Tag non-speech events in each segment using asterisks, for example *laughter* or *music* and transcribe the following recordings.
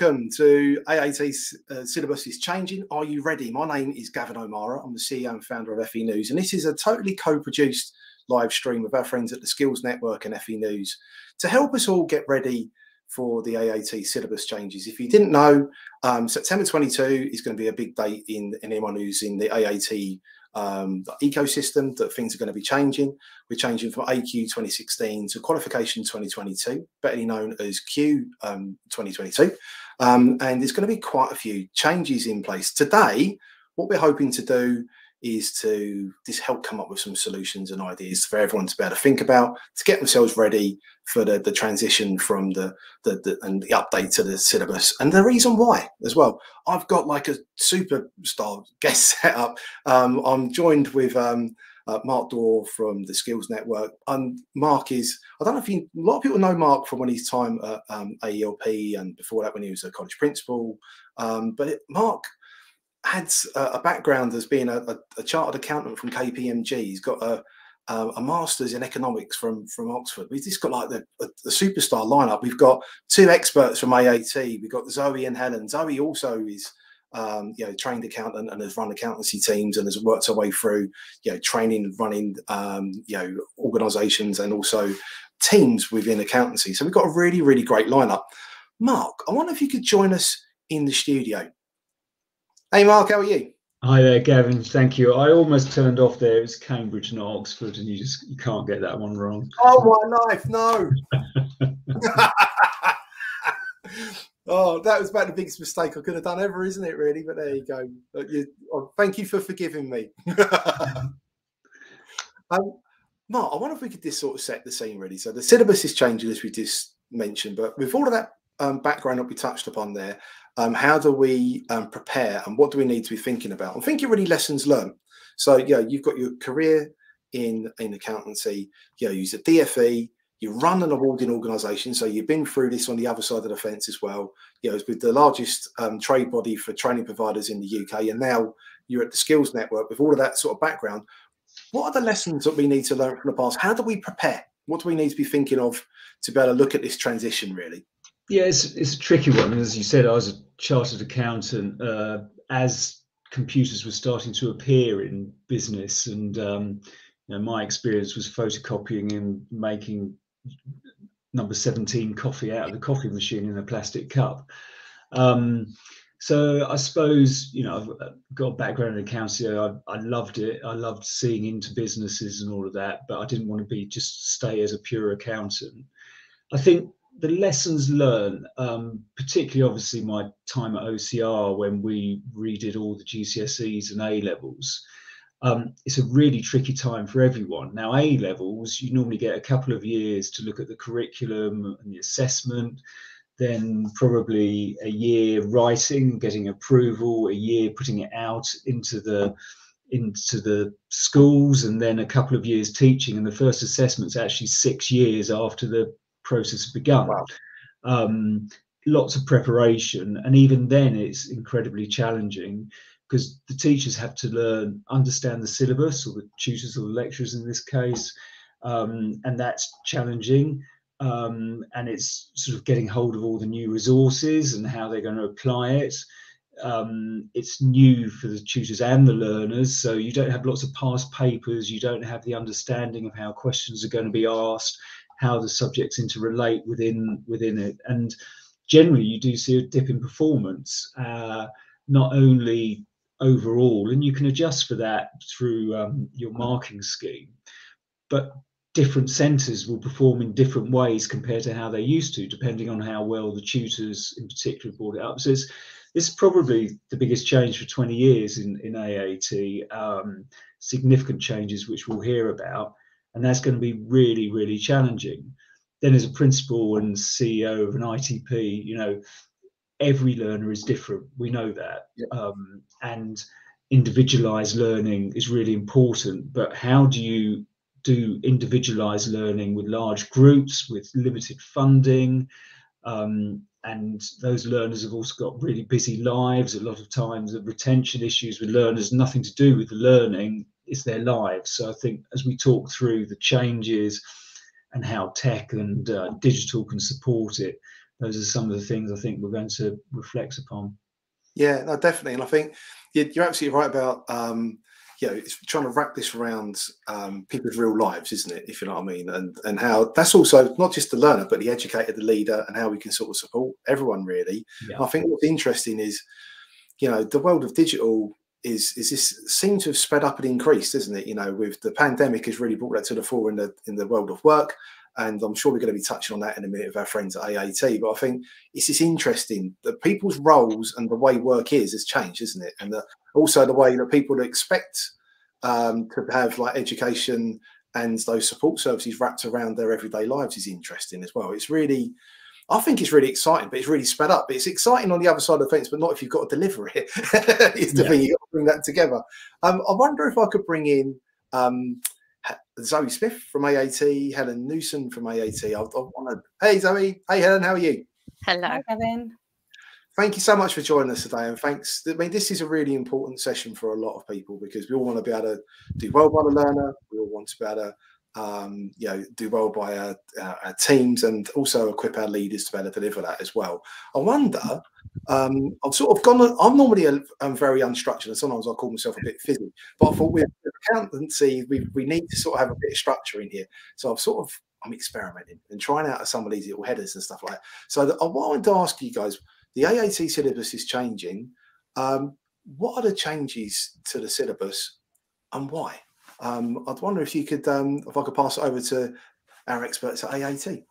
Welcome to AAT uh, Syllabus is Changing. Are you ready? My name is Gavin O'Mara. I'm the CEO and founder of FE News, and this is a totally co produced live stream with our friends at the Skills Network and FE News to help us all get ready for the AAT syllabus changes. If you didn't know, um, September 22 is going to be a big date in, in anyone who's in the AAT um, the ecosystem that things are going to be changing. We're changing from AQ 2016 to Qualification 2022, better known as Q um, 2022. Um, and there's going to be quite a few changes in place. Today, what we're hoping to do is to just help come up with some solutions and ideas for everyone to be able to think about to get themselves ready for the, the transition from the, the, the and the update to the syllabus. And the reason why as well. I've got like a superstar *laughs* guest set up. Um, i'm joined with um, uh, Mark Dawe from the Skills Network. And Mark is, I don't know if you, a lot of people know Mark from when his time at um, AELP and before that when he was a college principal. Um, but it, Mark had a background as being a, a, a, chartered accountant from KPMG. He's got a, a, master's in economics from from Oxford. We've just got like the, the, superstar lineup. We've got two experts from AAT. We've got Zoe and Helen. Zoe also is um, you know trained accountant and has run accountancy teams and has worked her way through you know training, and running um, you know organisations and also teams within accountancy. So we've got a really really great lineup. Mark, I wonder if you could join us in the studio. Hey, Mark, how are you? Hi there, Gavin. Thank you. I almost turned off there. It was Cambridge, not Oxford, and you just you can't get that one wrong. Oh my life, no. *laughs* *laughs* oh, that was about the biggest mistake I could have done ever, isn't it? Really, but there you go. You, oh, thank you for forgiving me. *laughs* um, Mark, I wonder if we could just sort of set the scene really. So the syllabus is changing as we just mentioned, but with all of that um, background that we touched upon there, um, how do we um, prepare and what do we need to be thinking about? I'm thinking really lessons learned. So, yeah, you've got your career in, in accountancy, you know, use a DFE, you run an awarding organisation, so you've been through this on the other side of the fence as well. You know, it's with the largest um, trade body for training providers in the UK, and now you're at the Skills Network with all of that sort of background. What are the lessons that we need to learn from the past? How do we prepare? What do we need to be thinking of to be able to look at this transition? Really? Yeah, it's it's a tricky one. As you said, I was a chartered accountant uh, as computers were starting to appear in business, and um, you know, my experience was photocopying and making number 17 coffee out of the coffee machine in a plastic cup. Um, so I suppose you know I've got a background in accounting. I, I loved it. I loved seeing into businesses and all of that, but I didn't want to be just stay as a pure accountant. I think the lessons learned, um, particularly obviously my time at OCR when we redid all the GCSEs and A levels, um, it's a really tricky time for everyone. Now, A levels, you normally get a couple of years to look at the curriculum and the assessment, then probably a year writing, getting approval, a year putting it out into the into the schools and then a couple of years teaching and the first assessment's actually six years after the process has begun. Wow. Um, lots of preparation, and even then, it's incredibly challenging because the teachers have to learn, understand the syllabus, or the tutors or the lecturers in this case, um, and that's challenging. Um, and it's sort of getting hold of all the new resources and how they're going to apply it. Um, it's new for the tutors and the learners, so you don't have lots of past papers, you don't have the understanding of how questions are going to be asked, how the subjects interrelate within within it. And generally, you do see a dip in performance, uh, not only overall, and you can adjust for that through um, your marking scheme, but different centres will perform in different ways compared to how they used to, depending on how well the tutors in particular brought it up. So it's, this is probably the biggest change for 20 years in, in AAT, um, significant changes which we'll hear about and that's going to be really really challenging then as a principal and ceo of an itp you know every learner is different we know that yeah. um, and individualized learning is really important but how do you do individualized learning with large groups with limited funding um, and those learners have also got really busy lives a lot of times the retention issues with learners nothing to do with the learning is their lives. So I think as we talk through the changes and how tech and uh, digital can support it, those are some of the things I think we're going to reflect upon. Yeah, no, definitely, and I think you're absolutely right about um, you know it's trying to wrap this around um, people's real lives, isn't it? If you know what I mean, and and how that's also not just the learner, but the educator, the leader, and how we can sort of support everyone really. Yeah. I think what's interesting is, you know, the world of digital is is this seems to have sped up and increased, isn't it? You know, with the pandemic has really brought that to the fore in the in the world of work. And I'm sure we're going to be touching on that in a minute with our friends at AAT. But I think it's just interesting that people's roles and the way work is has changed, isn't it? And the, also the way that people expect um, to have like education and those support services wrapped around their everyday lives is interesting as well. It's really, I think it's really exciting, but it's really sped up. It's exciting on the other side of the fence, but not if you've got to deliver it. *laughs* it's the yeah. thing, you've got to bring that together. Um, I wonder if I could bring in um, Zoe Smith from AAT, Helen Newson from AAT. I, I want to, hey Zoe, hey Helen, how are you? Hello, Hi, Kevin. Thank you so much for joining us today, and thanks. I mean, this is a really important session for a lot of people because we all want to be able to do well by the learner. We all want to be able to um, you know, do well by our, our, teams and also equip our leaders to better deliver that as well. I wonder, um, I've sort of gone, I'm normally a, I'm very unstructured and sometimes I call myself a bit fizzy, but I thought with accountancy, we, we need to sort of have a bit of structure in here. So I've sort of, I'm experimenting and trying out some of these little headers and stuff like that. So I wanted to ask you guys, the AAT syllabus is changing. Um, what are the changes to the syllabus and why? Um, I'd wonder if you could, um, if I could pass it over to our experts at AAT.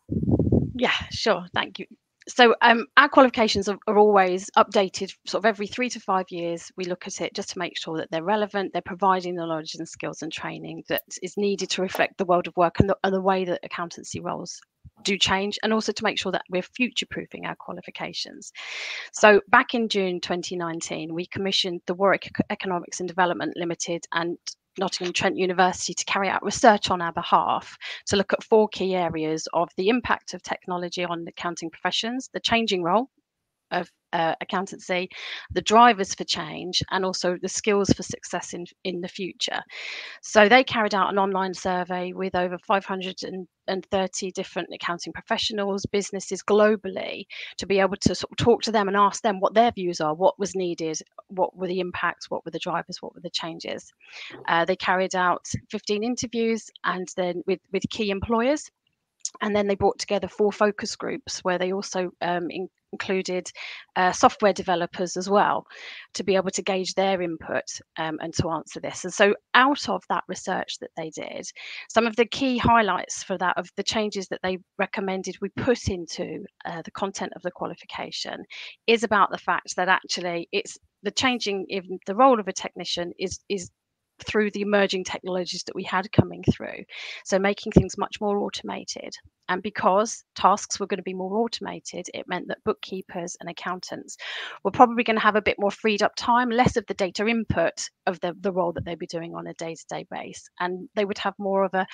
Yeah, sure. Thank you. So um, our qualifications are, are, always updated sort of every three to five years. We look at it just to make sure that they're relevant, they're providing the knowledge and skills and training that is needed to reflect the world of work and the, and the way that accountancy roles do change and also to make sure that we're future proofing our qualifications. So back in June 2019, we commissioned the Warwick Economics and Development Limited and Nottingham Trent University to carry out research on our behalf to look at four key areas of the impact of technology on accounting professions, the changing role of uh, accountancy, the drivers for change, and also the skills for success in, in the future. So they carried out an online survey with over 530 different accounting professionals, businesses globally, to be able to sort of talk to them and ask them what their views are, what was needed, what were the impacts, what were the drivers, what were the changes. Uh, they carried out 15 interviews and then with, with key employers and then they brought together four focus groups where they also um, in, included uh, software developers as well to be able to gauge their input um, and to answer this. And so, out of that research that they did, some of the key highlights for that of the changes that they recommended we put into uh, the content of the qualification is about the fact that actually it's the changing in the role of a technician is is through the emerging technologies that we had coming through. So making things much more automated. And because tasks were going to be more automated, it meant that bookkeepers and accountants were probably going to have a bit more freed up time, less of the data input of the, the role that they'd be doing on a day-to-day base. And they would have more of a,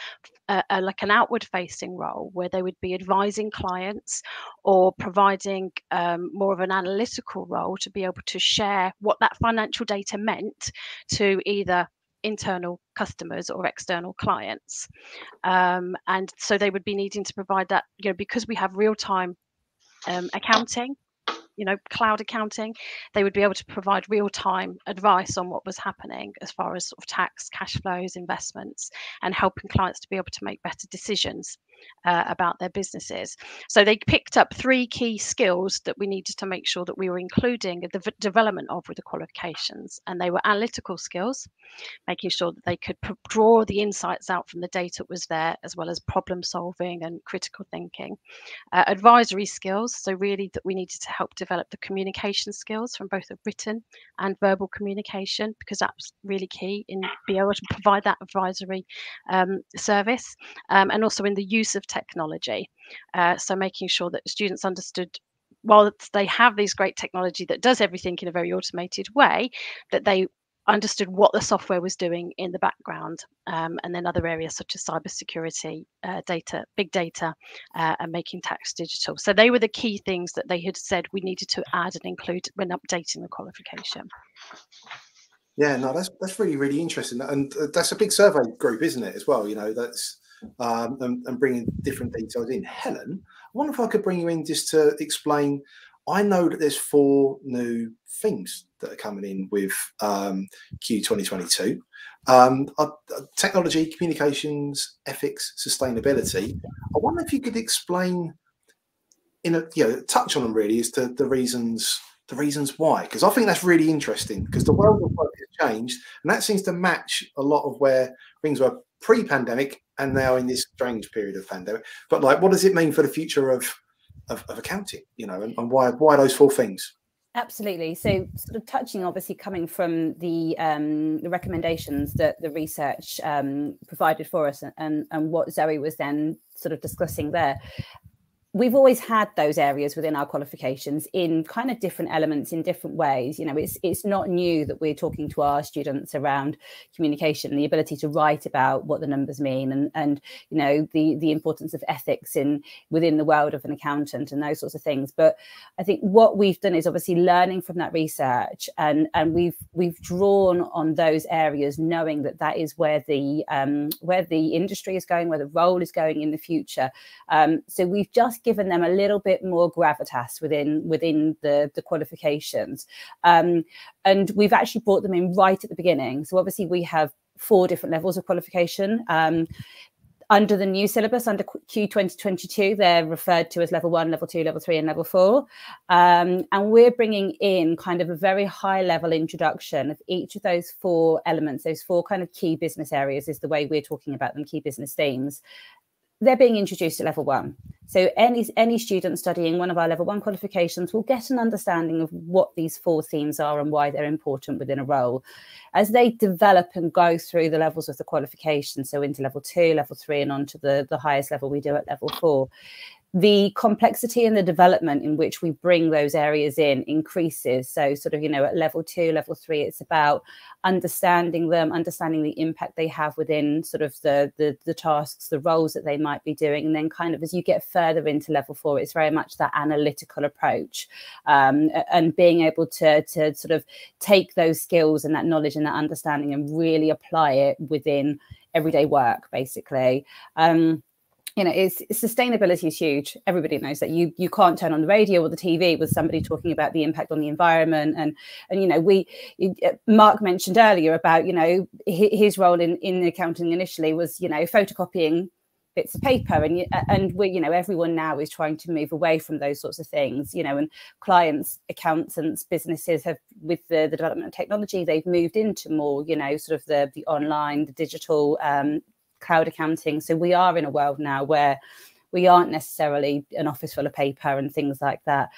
a, a like an outward facing role where they would be advising clients or providing um, more of an analytical role to be able to share what that financial data meant to either internal customers or external clients. Um, and so they would be needing to provide that, you know, because we have real time um, accounting, you know, cloud accounting, they would be able to provide real time advice on what was happening as far as sort of tax, cash flows, investments, and helping clients to be able to make better decisions uh, about their businesses. So they picked up three key skills that we needed to make sure that we were including the v- development of with the qualifications. And they were analytical skills, making sure that they could draw the insights out from the data that was there, as well as problem solving and critical thinking. Uh, advisory skills, so really that we needed to help develop the communication skills from both the written and verbal communication, because that's really key in being able to provide that advisory um, service. Um, and also in the use use of technology. Uh, so making sure that students understood while they have these great technology that does everything in a very automated way, that they understood what the software was doing in the background, um, and then other areas such as cybersecurity, uh, data, big data, uh, and making tax digital. So they were the key things that they had said we needed to add and include when updating the qualification. Yeah, no, that's that's really really interesting, and uh, that's a big survey group, isn't it? As well, you know, that's um, and, and, bringing different details in. Helen, I wonder if I could bring you in just to explain. I know that there's four new things that are coming in with um, Q 2022. Um, uh, technology, communications, ethics, sustainability. I wonder if you could explain in a you know touch on them really as to the reasons the reasons why because I think that's really interesting because the world of work has changed and that seems to match a lot of where things were pre-pandemic and now in this strange period of pandemic. But like, what does it mean for the future of of, of accounting? You know, and, and why why those four things? Absolutely. So, sort of touching, obviously, coming from the um, the recommendations that the research um, provided for us, and and what Zoe was then sort of discussing there we've always had those areas within our qualifications in kind of different elements in different ways. You know it's it's not new that we're talking to our students around communication the ability to write about what the numbers mean and and you know the the importance of ethics in within the world of an accountant and those sorts of things. But i think what we've done is obviously learning from that research and and we've we've drawn on those areas knowing that that is where the um where the industry is going where the role is going in the future. Um so we've just given them a little bit more gravitas within within the the qualifications. Um, and we've actually brought them in right at the beginning. So obviously we have four different levels of qualification. Um, under the new syllabus under q 2022 they're referred to as level one level two level three and level four. Um, and we're bringing in kind of a very high level introduction of each of those four elements those four kind of key business areas is the way we're talking about them key business themes they're being introduced at level one. So any any student studying one of our level one qualifications will get an understanding of what these four themes are and why they're important within a role. As they develop and go through the levels of the qualification, so into level two, level three, and on to the, the highest level we do at level four, the complexity and the development in which we bring those areas in increases. So, sort of, you know, at level two, level three, it's about understanding them, understanding the impact they have within sort of the, the, the tasks, the roles that they might be doing. And then, kind of, as you get further into level four, it's very much that analytical approach um, and being able to, to sort of take those skills and that knowledge and that understanding and really apply it within everyday work, basically. Um, you know it's, sustainability is huge. Everybody knows that you you can't turn on the radio or the tv with somebody talking about the impact on the environment. And and you know we uh, mark mentioned earlier about you know his role in in accounting initially was you know photocopying bits of paper. And and we you know everyone now is trying to move away from those sorts of things you know and clients accountants businesses have with the, the development of technology they've moved into more you know sort of the the online the digital um, cloud accounting. So we are in a world now where we aren't necessarily an office full of paper and things like that.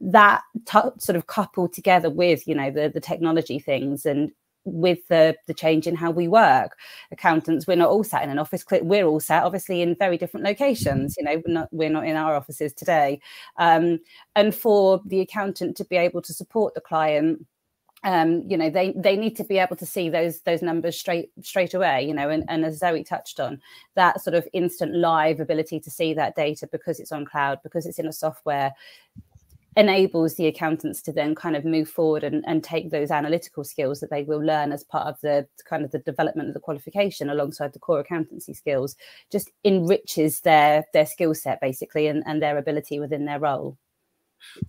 That t- sort of coupled together with you know the the technology things and with the the change in how we work accountants we're not all sat in an office we're all sat obviously in very different locations you know we're not we're not in our offices today um, and for the accountant to be able to support the client um, you know they they need to be able to see those those numbers straight straight away you know and, and as zoe touched on that sort of instant live ability to see that data because it's on cloud because it's in a software enables the accountants to then kind of move forward and, and take those analytical skills that they will learn as part of the kind of the development of the qualification alongside the core accountancy skills just enriches their their skill set basically and, and their ability within their role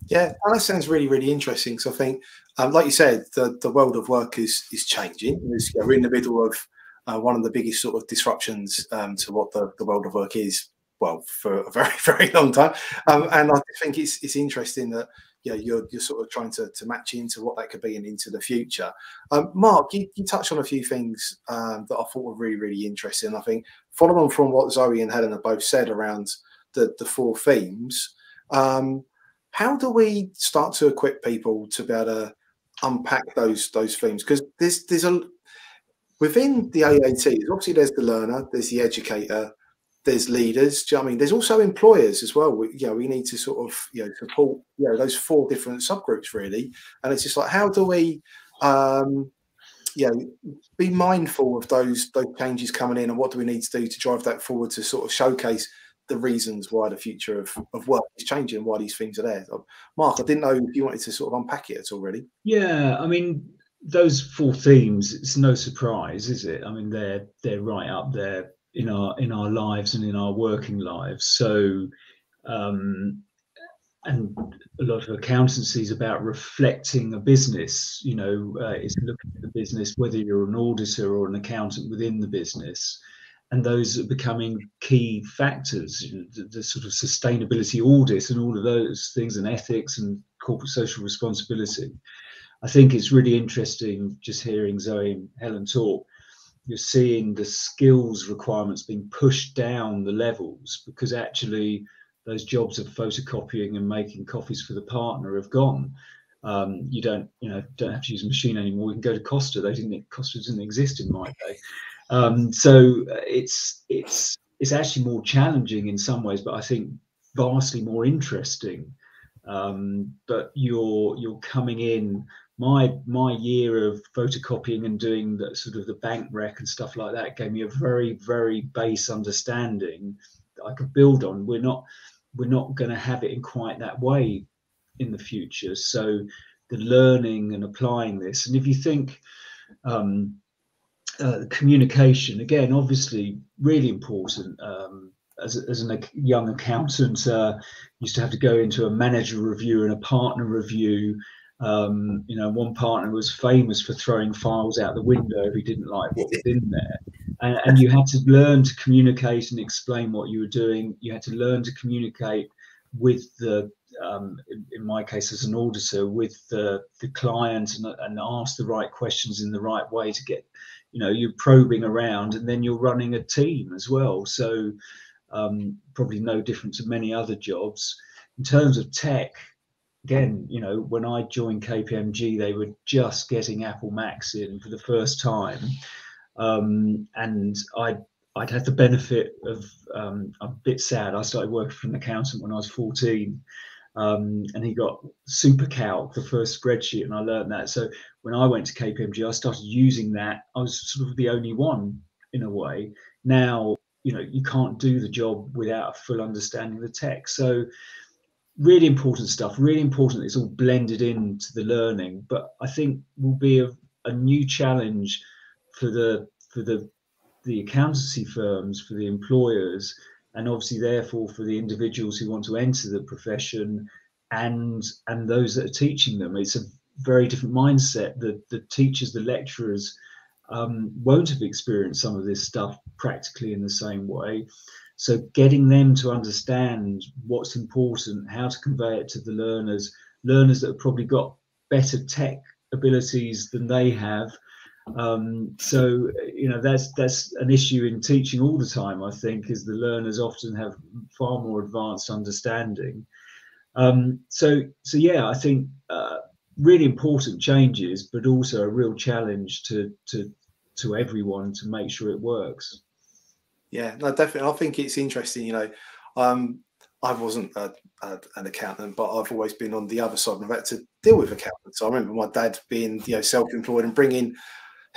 yeah, that sounds really, really interesting. So I think, um, like you said, the, the world of work is is changing. We're in the middle of uh, one of the biggest sort of disruptions um, to what the, the world of work is. Well, for a very, *laughs* very long time, um, and I think it's it's interesting that you know, you're you're sort of trying to, to match into what that could be and into the future. Um, Mark, you, you touched on a few things um, that I thought were really, really interesting. I think following on from what Zoe and Helen have both said around the the four themes. Um, how do we start to equip people to be able to unpack those those themes? Because there's there's a within the AAT, obviously there's the learner, there's the educator, there's leaders. You know I mean? There's also employers as well. We, you know, we need to sort of you know support you know those four different subgroups really. And it's just like how do we um, you know be mindful of those those changes coming in and what do we need to do to drive that forward to sort of showcase the reasons why the future of, of work is changing, why these things are there. Mark, I didn't know if you wanted to sort of unpack it at already. Yeah, I mean, those four themes, it's no surprise, is it? I mean, they're they're right up there in our in our lives and in our working lives. So um, and a lot of accountancy is about reflecting a business. You know, uh, it's looking at the business, whether you're an auditor or an accountant within the business, and those are becoming key factors. The, the, sort of sustainability audit and all of those things, and ethics and corporate social responsibility. I think it's really interesting just hearing Zoe and Helen talk. You're seeing the skills requirements being pushed down the levels because actually those jobs of photocopying and making coffees for the partner have gone. Um, you don't, you know, don't have to use a machine anymore. You can go to Costa. They didn't. Costa didn't exist in my day. Um, so uh, it's it's it's actually more challenging in some ways, but I think vastly more interesting. Um, but you're you're coming in. My my year of photocopying and doing the sort of the bank rec and stuff like that gave me a very very base understanding that I could build on. We're not we're not going to have it in quite that way in the future. So the learning and applying this, and if you think um, uh, communication again, obviously really important. Um, as, as a young accountant, uh, used to have to go into a manager review and a partner review. Um, you know, one partner was famous for throwing files out the window if he didn't like what was in there and, and you had to learn to communicate and explain what you were doing. You had to learn to communicate with the, um, in, in, my case as an auditor, with the, the client and, and ask the right questions in the right way to get, you know, you're probing around and then you're running a team as well. So um, probably no different to many other jobs. In terms of tech, again, you know, when I joined KPMG, they were just getting Apple Macs in for the first time. Um, and I'd, I'd had the benefit of, um, I'm a bit sad, I started working for an accountant when I was 14. Um, and he got SuperCalc, the first spreadsheet, and I learned that. So when I went to KPMG, I started using that. I was sort of the only one in a way. Now, you know, you can't do the job without a full understanding of the tech. So really important stuff, really important. It's all blended into the learning, but I think will be a, a new challenge for the for the the accountancy firms, for the employers, and obviously therefore for the individuals who want to enter the profession and and those that are teaching them. It's a very different mindset. The the teachers, the lecturers um, won't have experienced some of this stuff practically in the same way. So getting them to understand what's important, how to convey it to the learners, learners that have probably got better tech abilities than they have, um, so you know that's that's an issue in teaching all the time. I think is the learners often have far more advanced understanding. Um, so so yeah, I think uh, really important changes, but also a real challenge to to to everyone to make sure it works. Yeah, no, definitely. I think it's interesting. You know, um, I wasn't a, a, an accountant, but I've always been on the other side. I've had to deal with accountants. I remember my dad being, you know, self-employed and bringing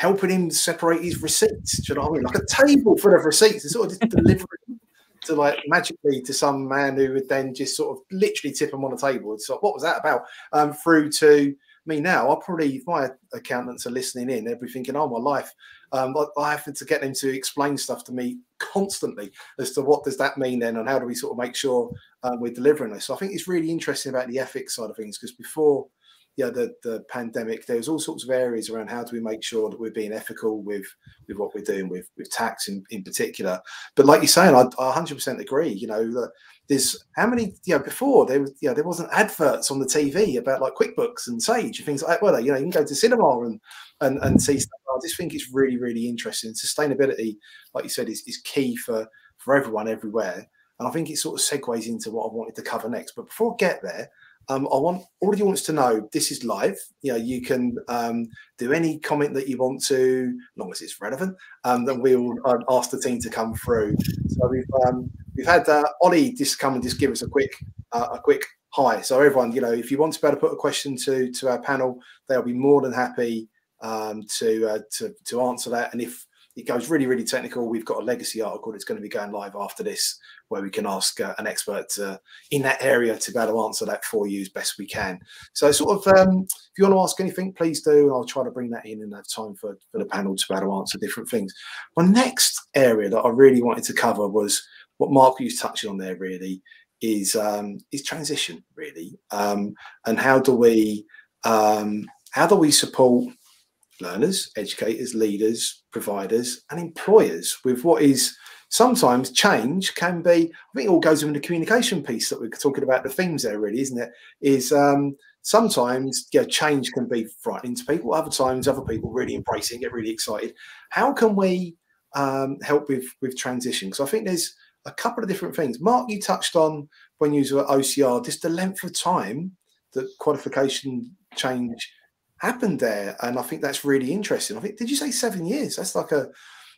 helping him separate his receipts. Do you know what I mean? Like a table full of receipts and sort of just *laughs* delivering to like magically to some man who would then just sort of literally tip them on a table. It's like, what was that about? Um, through to me now, I'll probably, if my accountants are listening in, they'll be thinking, oh, my life. Um, I, I have to get them to explain stuff to me constantly as to what does that mean then and how do we sort of make sure um, we're delivering this. So I think it's really interesting about the ethics side of things because before – yeah, the, the pandemic, there's all sorts of areas around how do we make sure that we're being ethical with with what we're doing with with tax in, in particular. But like you're saying, I, I 100% agree. You know, that there's how many you know before there was you know there wasn't adverts on the TV about like QuickBooks and Sage and things like that. Well, you know, you can go to cinema and and and see stuff. I just think it's really really interesting. Sustainability, like you said, is is key for for everyone everywhere. And I think it sort of segues into what I wanted to cover next. But before I get there, um, I want all of you wants to know this is live. You know, you can um, do any comment that you want to, as long as it's relevant. Um, then we'll uh, ask the team to come through. So we've um, we've had uh, Ollie just come and just give us a quick uh, a quick hi. So everyone, you know, if you want to be able to put a question to to our panel, they'll be more than happy um, to uh, to to answer that. And if it goes really, really technical. We've got a legacy article that's going to be going live after this, where we can ask uh, an expert uh, in that area to be able to answer that for you as best we can. So, sort of, um, if you want to ask anything, please do, and I'll try to bring that in and have time for, for the panel to be able to answer different things. My next area that I really wanted to cover was what Mark was touching on there, really, is um, is transition really, um, and how do we um, how do we support learners, educators, leaders, providers, and employers with what is sometimes change can be. I think it all goes in the communication piece that we're talking about. The themes there, really, isn't it? Is um, sometimes yeah, change can be frightening to people. Other times, other people really embrace it, get really excited. How can we um, help with with transition? Because I think there's a couple of different things. Mark, you touched on when you were at OCR, just the length of time that qualification change happened there, and I think that's really interesting. I think did you say seven years? That's like a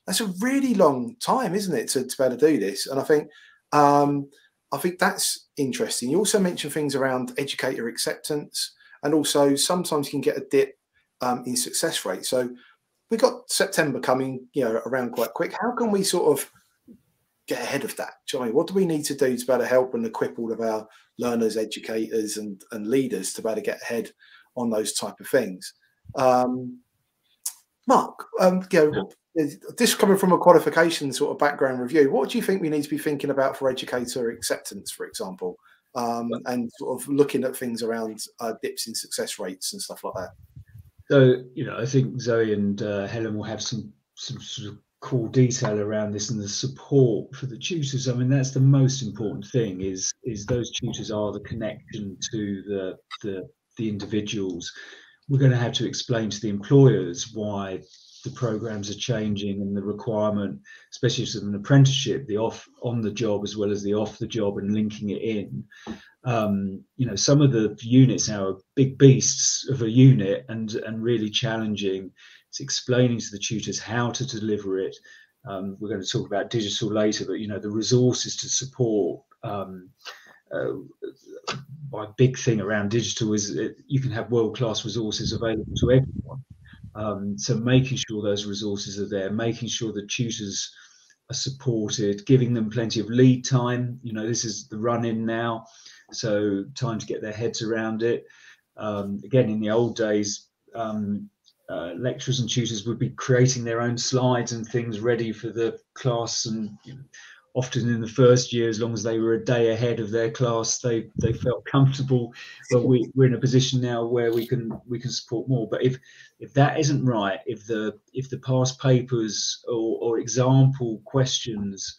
that's a really long time, isn't it, to, to be able to do this? And I think um, I think that's interesting. You also mentioned things around educator acceptance, and also sometimes you can get a dip um, in success rate. So we've got September coming, you know, around quite quick. How can we sort of get ahead of that? Johnny, what do we need to do to better help and equip all of our learners, educators, and, and leaders to better get ahead on those type of things? Um, Mark, um, you know, this coming from a qualification sort of background review, what do you think we need to be thinking about for educator acceptance, for example, um, and sort of looking at things around uh, dips in success rates and stuff like that? So, you know, I think Zoe and uh, Helen will have some some sort of cool detail around this and the support for the tutors. I mean, that's the most important thing. Is is those tutors are the connection to the the the individuals. We're going to have to explain to the employers why the programs are changing and the requirement, especially as an apprenticeship, the off on the job as well as the off the job and linking it in. Um, you know, some of the units now are big beasts of a unit and and really challenging. It's explaining to the tutors how to deliver it. Um, we're going to talk about digital later, but you know, the resources to support. Um, uh, my big thing around digital is you can have world class resources available to everyone um, so making sure those resources are there, making sure the tutors are supported, giving them plenty of lead time. You know, this is the run in now, so time to get their heads around it. Um, again, in the old days, um, uh, lecturers and tutors would be creating their own slides and things ready for the class and you know, often in the first year, as long as they were a day ahead of their class, they they felt comfortable. But we, we're in a position now where we can we can support more. But if if that isn't right, if the if the past papers or, or example questions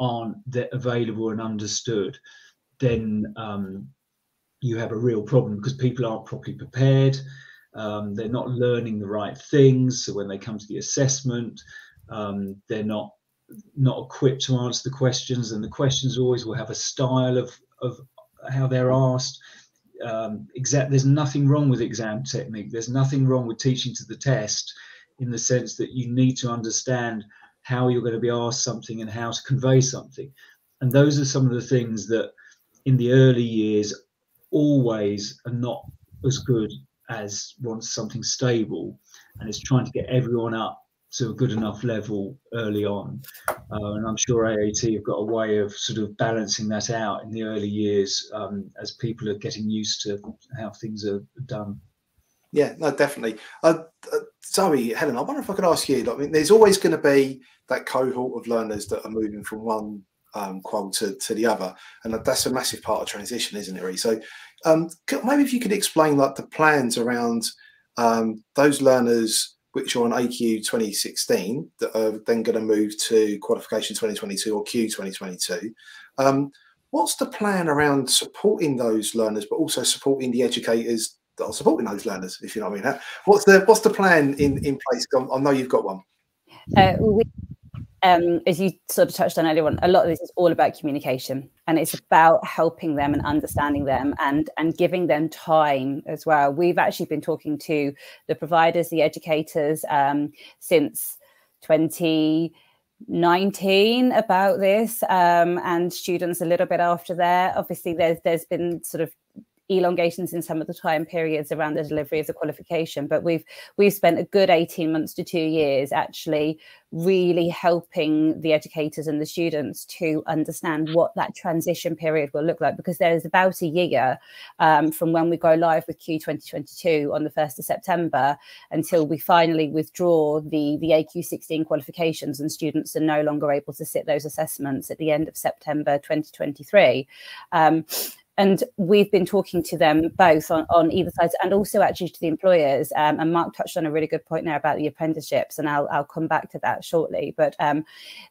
aren't available and understood, then um, you have a real problem because people aren't properly prepared. Um, they're not learning the right things. So when they come to the assessment, um, they're not not equipped to answer the questions, and the questions always will have a style of of how they're asked. Um, exact, there's nothing wrong with exam technique. There's nothing wrong with teaching to the test, in the sense that you need to understand how you're going to be asked something and how to convey something. And those are some of the things that, in the early years, always are not as good as once something stable. And it's trying to get everyone up to a good enough level early on. Uh, and I'm sure AAT have got a way of sort of balancing that out in the early years um, as people are getting used to how things are done. Yeah, no, definitely. Uh, uh, Zoe, Helen, I wonder if I could ask you. I mean, there's always going to be that cohort of learners that are moving from one um, qual to, to the other, and that's a massive part of transition, isn't it? Really? So, um, maybe if you could explain like the plans around um, those learners which are on AQ 2016 that are then going to move to qualification 2022 or Q 2022. Um, what's the plan around supporting those learners, but also supporting the educators that are supporting those learners? If you know what I mean. What's the what's the plan in in place? I know you've got one. Uh, we um, as you sort of touched on earlier on, a lot of this is all about communication and it's about helping them and understanding them and and giving them time as well. We've actually been talking to the providers, the educators um, since 2019 about this um, and students a little bit after there. Obviously, there's there's been sort of elongations in some of the time periods around the delivery of the qualification but we've we've spent a good 18 months to two years actually really helping the educators and the students to understand what that transition period will look like because there is about a year um, from when we go live with q 2022 on the 1st of september until we finally withdraw the the aq16 qualifications and students are no longer able to sit those assessments at the end of september 2023 um, and we've been talking to them both on, on either side and also actually to the employers um, and mark touched on a really good point there about the apprenticeships and i'll, I'll come back to that shortly but um,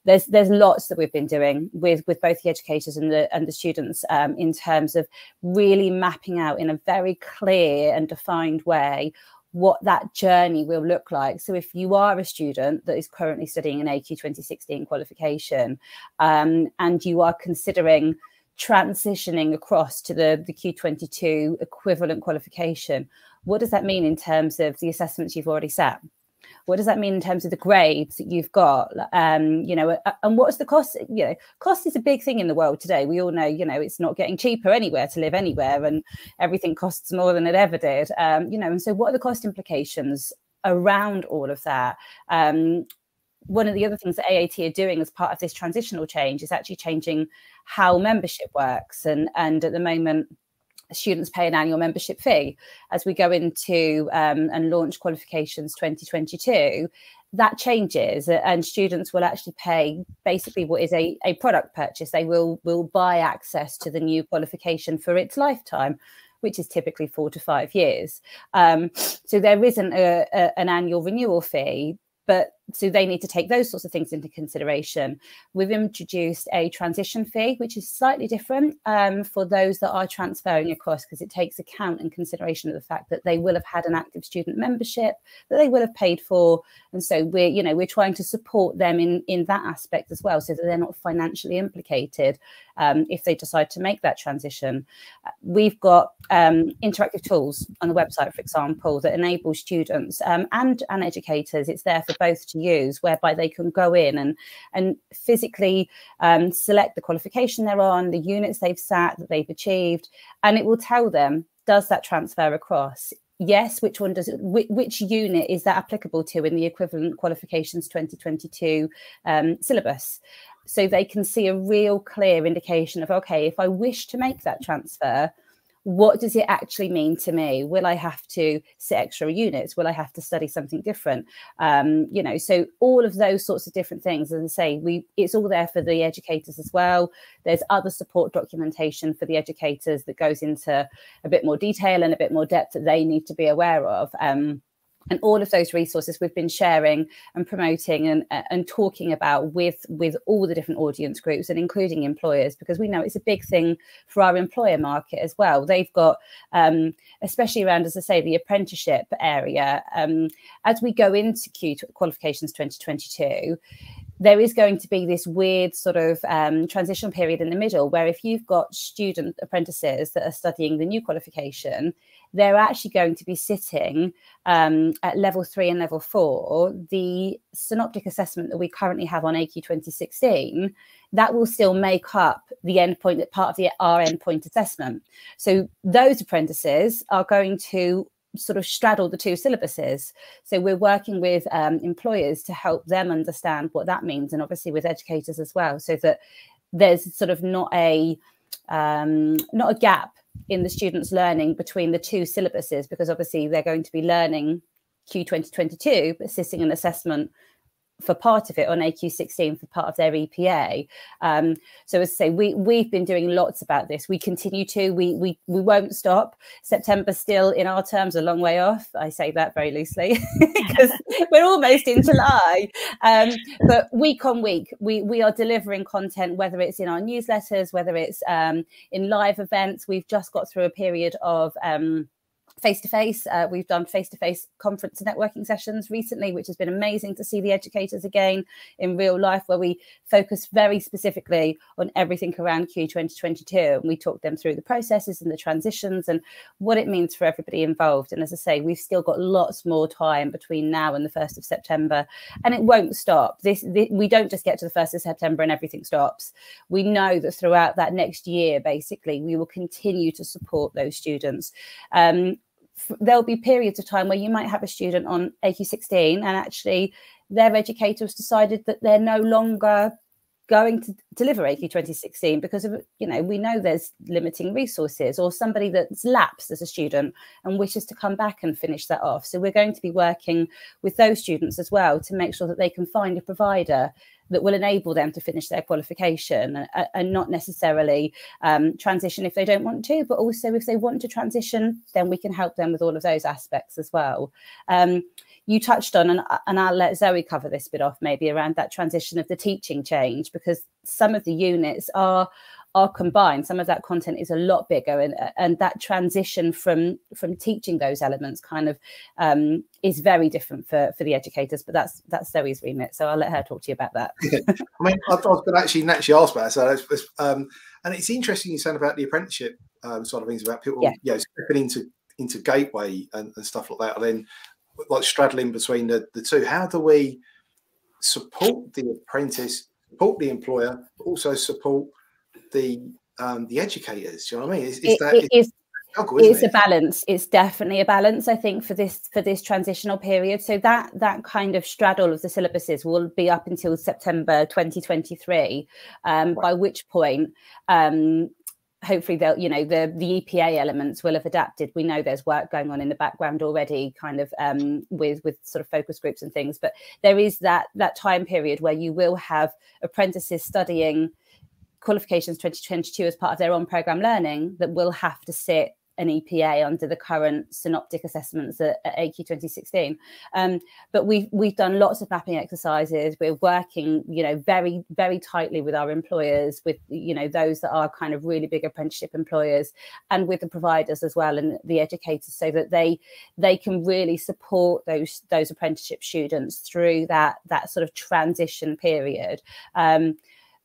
there's there's lots that we've been doing with with both the educators and the and the students um, in terms of really mapping out in a very clear and defined way what that journey will look like. So, if you are a student that is currently studying an AQ 2016 qualification um, and you are considering transitioning across to the, the Q22 equivalent qualification, what does that mean in terms of the assessments you've already set? What does that mean in terms of the grades that you've got? Um, you know, and what's the cost? You know, cost is a big thing in the world today. We all know, you know, it's not getting cheaper anywhere to live anywhere, and everything costs more than it ever did. Um, you know, and so what are the cost implications around all of that? Um, one of the other things that AAT are doing as part of this transitional change is actually changing how membership works. And, and at the moment, students pay an annual membership fee. As we go into um, and launch qualifications 2022, that changes and students will actually pay basically what is a, a product purchase. They will will buy access to the new qualification for its lifetime which is typically four to five years. Um, so there isn't a, a, an annual renewal fee, but so they need to take those sorts of things into consideration. We've introduced a transition fee, which is slightly different um, for those that are transferring across because it takes account and consideration of the fact that they will have had an active student membership that they will have paid for, and so we're you know we're trying to support them in in that aspect as well, so that they're not financially implicated um, if they decide to make that transition. We've got um, interactive tools on the website, for example, that enable students um, and and educators. It's there for both use, whereby they can go in and and physically um, select the qualification they're on, the units they've sat that they've achieved, and it will tell them does that transfer across? Yes which one does it which, which, unit is that applicable to in the equivalent qualifications 2022 um, syllabus? So they can see a real clear indication of okay if i wish to make that transfer what does it actually mean to me? Will i have to sit extra units? Will i have to study something different? Um, you know so all of those sorts of different things as i say we it's all there for the educators as well. There's other support documentation for the educators that goes into a bit more detail and a bit more depth that they need to be aware of. Um, and all of those resources we've been sharing and promoting and, and talking about with with all the different audience groups and including employers because we know it's a big thing for our employer market as well. They've got um, especially around as i say the apprenticeship area um, as we go into q qualifications 2022 there is going to be this weird sort of um, transition period in the middle where if you've got student apprentices that are studying the new qualification they're actually going to be sitting um, at level three and level four. The synoptic assessment that we currently have on AQ 2016, that will still make up the endpoint that part of the R endpoint assessment. So those apprentices are going to sort of straddle the two syllabuses. So we're working with um, employers to help them understand what that means, and obviously with educators as well, so that there's sort of not a um, not a gap in the students' learning between the two syllabuses, because obviously they're going to be learning Q 2022, but assisting an assessment for part of it on AQ16 for part of their EPA. Um, so as I say, we we've been doing lots about this. We continue to. We we we won't stop. September still in our terms a long way off. I say that very loosely *laughs* because *laughs* we're almost in July. Um, but week on week, we we are delivering content, whether it's in our newsletters, whether it's um, in live events. We've just got through a period of um, face to face. We've done face to face conference and networking sessions recently, which has been amazing to see the educators again in real life, where we focus very specifically on everything around Q 2022. And we talk them through the processes and the transitions and what it means for everybody involved. And as I say, we've still got lots more time between now and the 1st of September, and it won't stop. This, this we don't just get to the 1st of September and everything stops. We know that throughout that next year, basically, we will continue to support those students. Um, there'll be periods of time where you might have a student on AQ16 and actually their educators decided that they're no longer going to deliver AQ 2016 because of you know we know there's limiting resources or somebody that's lapsed as a student and wishes to come back and finish that off. So we're going to be working with those students as well to make sure that they can find a provider that will enable them to finish their qualification and, and not necessarily um, transition if they don't want to, but also if they want to transition, then we can help them with all of those aspects as well. Um, you touched on, and, and I'll let Zoe cover this bit off maybe around that transition of the teaching change, because some of the units are are combined some of that content is a lot bigger and and that transition from from teaching those elements kind of um, is very different for for the educators but that's that's zoe's remit so i'll let her talk to you about that *laughs* yeah. i mean i, was going to actually naturally ask about that so it's, it's, um, and it's interesting you said about the apprenticeship um, sort of things about people yeah. you know stepping into into gateway and, and stuff like that and then like straddling between the, the two how do we support the apprentice support the employer but also support the um, the educators. Do you know what I mean? Is, is it, that it is, struggle, it's it? a balance. It's definitely a balance. I think for this for this transitional period. So that that kind of straddle of the syllabuses will be up until September 2023, um, right. by which point. Um, hopefully they'll you know the the epa elements will have adapted we know there's work going on in the background already kind of um, with with sort of focus groups and things but there is that that time period where you will have apprentices studying qualifications 2022 as part of their on program learning that will have to sit an EPA under the current synoptic assessments at, at AQ 2016. Um, but we've we've done lots of mapping exercises. We're working, you know, very very tightly with our employers, with you know those that are kind of really big apprenticeship employers, and with the providers as well, and the educators, so that they they can really support those those apprenticeship students through that that sort of transition period. Um,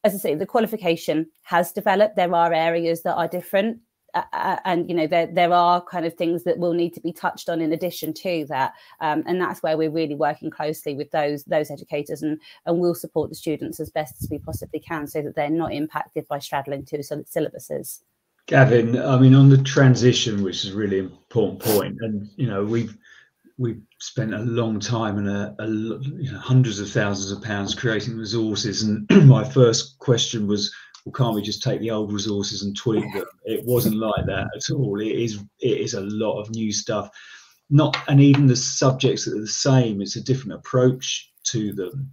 as I say, the qualification has developed. There are areas that are different. Uh, uh, and you know there there are kind of things that will need to be touched on in addition to that um, and that's where we're really working closely with those those educators and and we'll support the students as best as we possibly can so that they're not impacted by straddling two syllabuses gavin i mean on the transition which is a really important point and you know we've we spent a long time and a, a you know, hundreds of thousands of pounds creating resources. And *clears throat* my first question was, well, can't we just take the old resources and tweak them? It wasn't like that at all. It is it is a lot of new stuff. Not and even the subjects are the same. It's a different approach to them.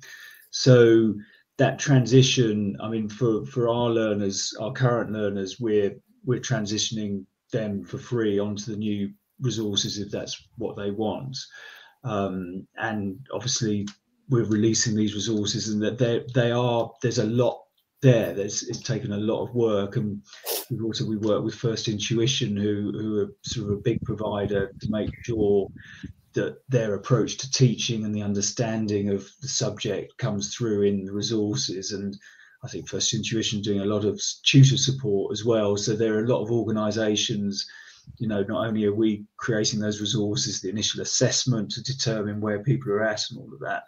So that transition, I mean, for for our learners, our current learners, we're we're transitioning them for free onto the new resources if that's what they want. Um, and obviously, we're releasing these resources, and that they they are there's a lot there. There's it's taken a lot of work, and we've also we work with First Intuition, who who are sort of a big provider to make sure that their approach to teaching and the understanding of the subject comes through in the resources and I think First Intuition doing a lot of tutor support as well. So there are a lot of organisations you know, not only are we creating those resources, the initial assessment to determine where people are at and all of that,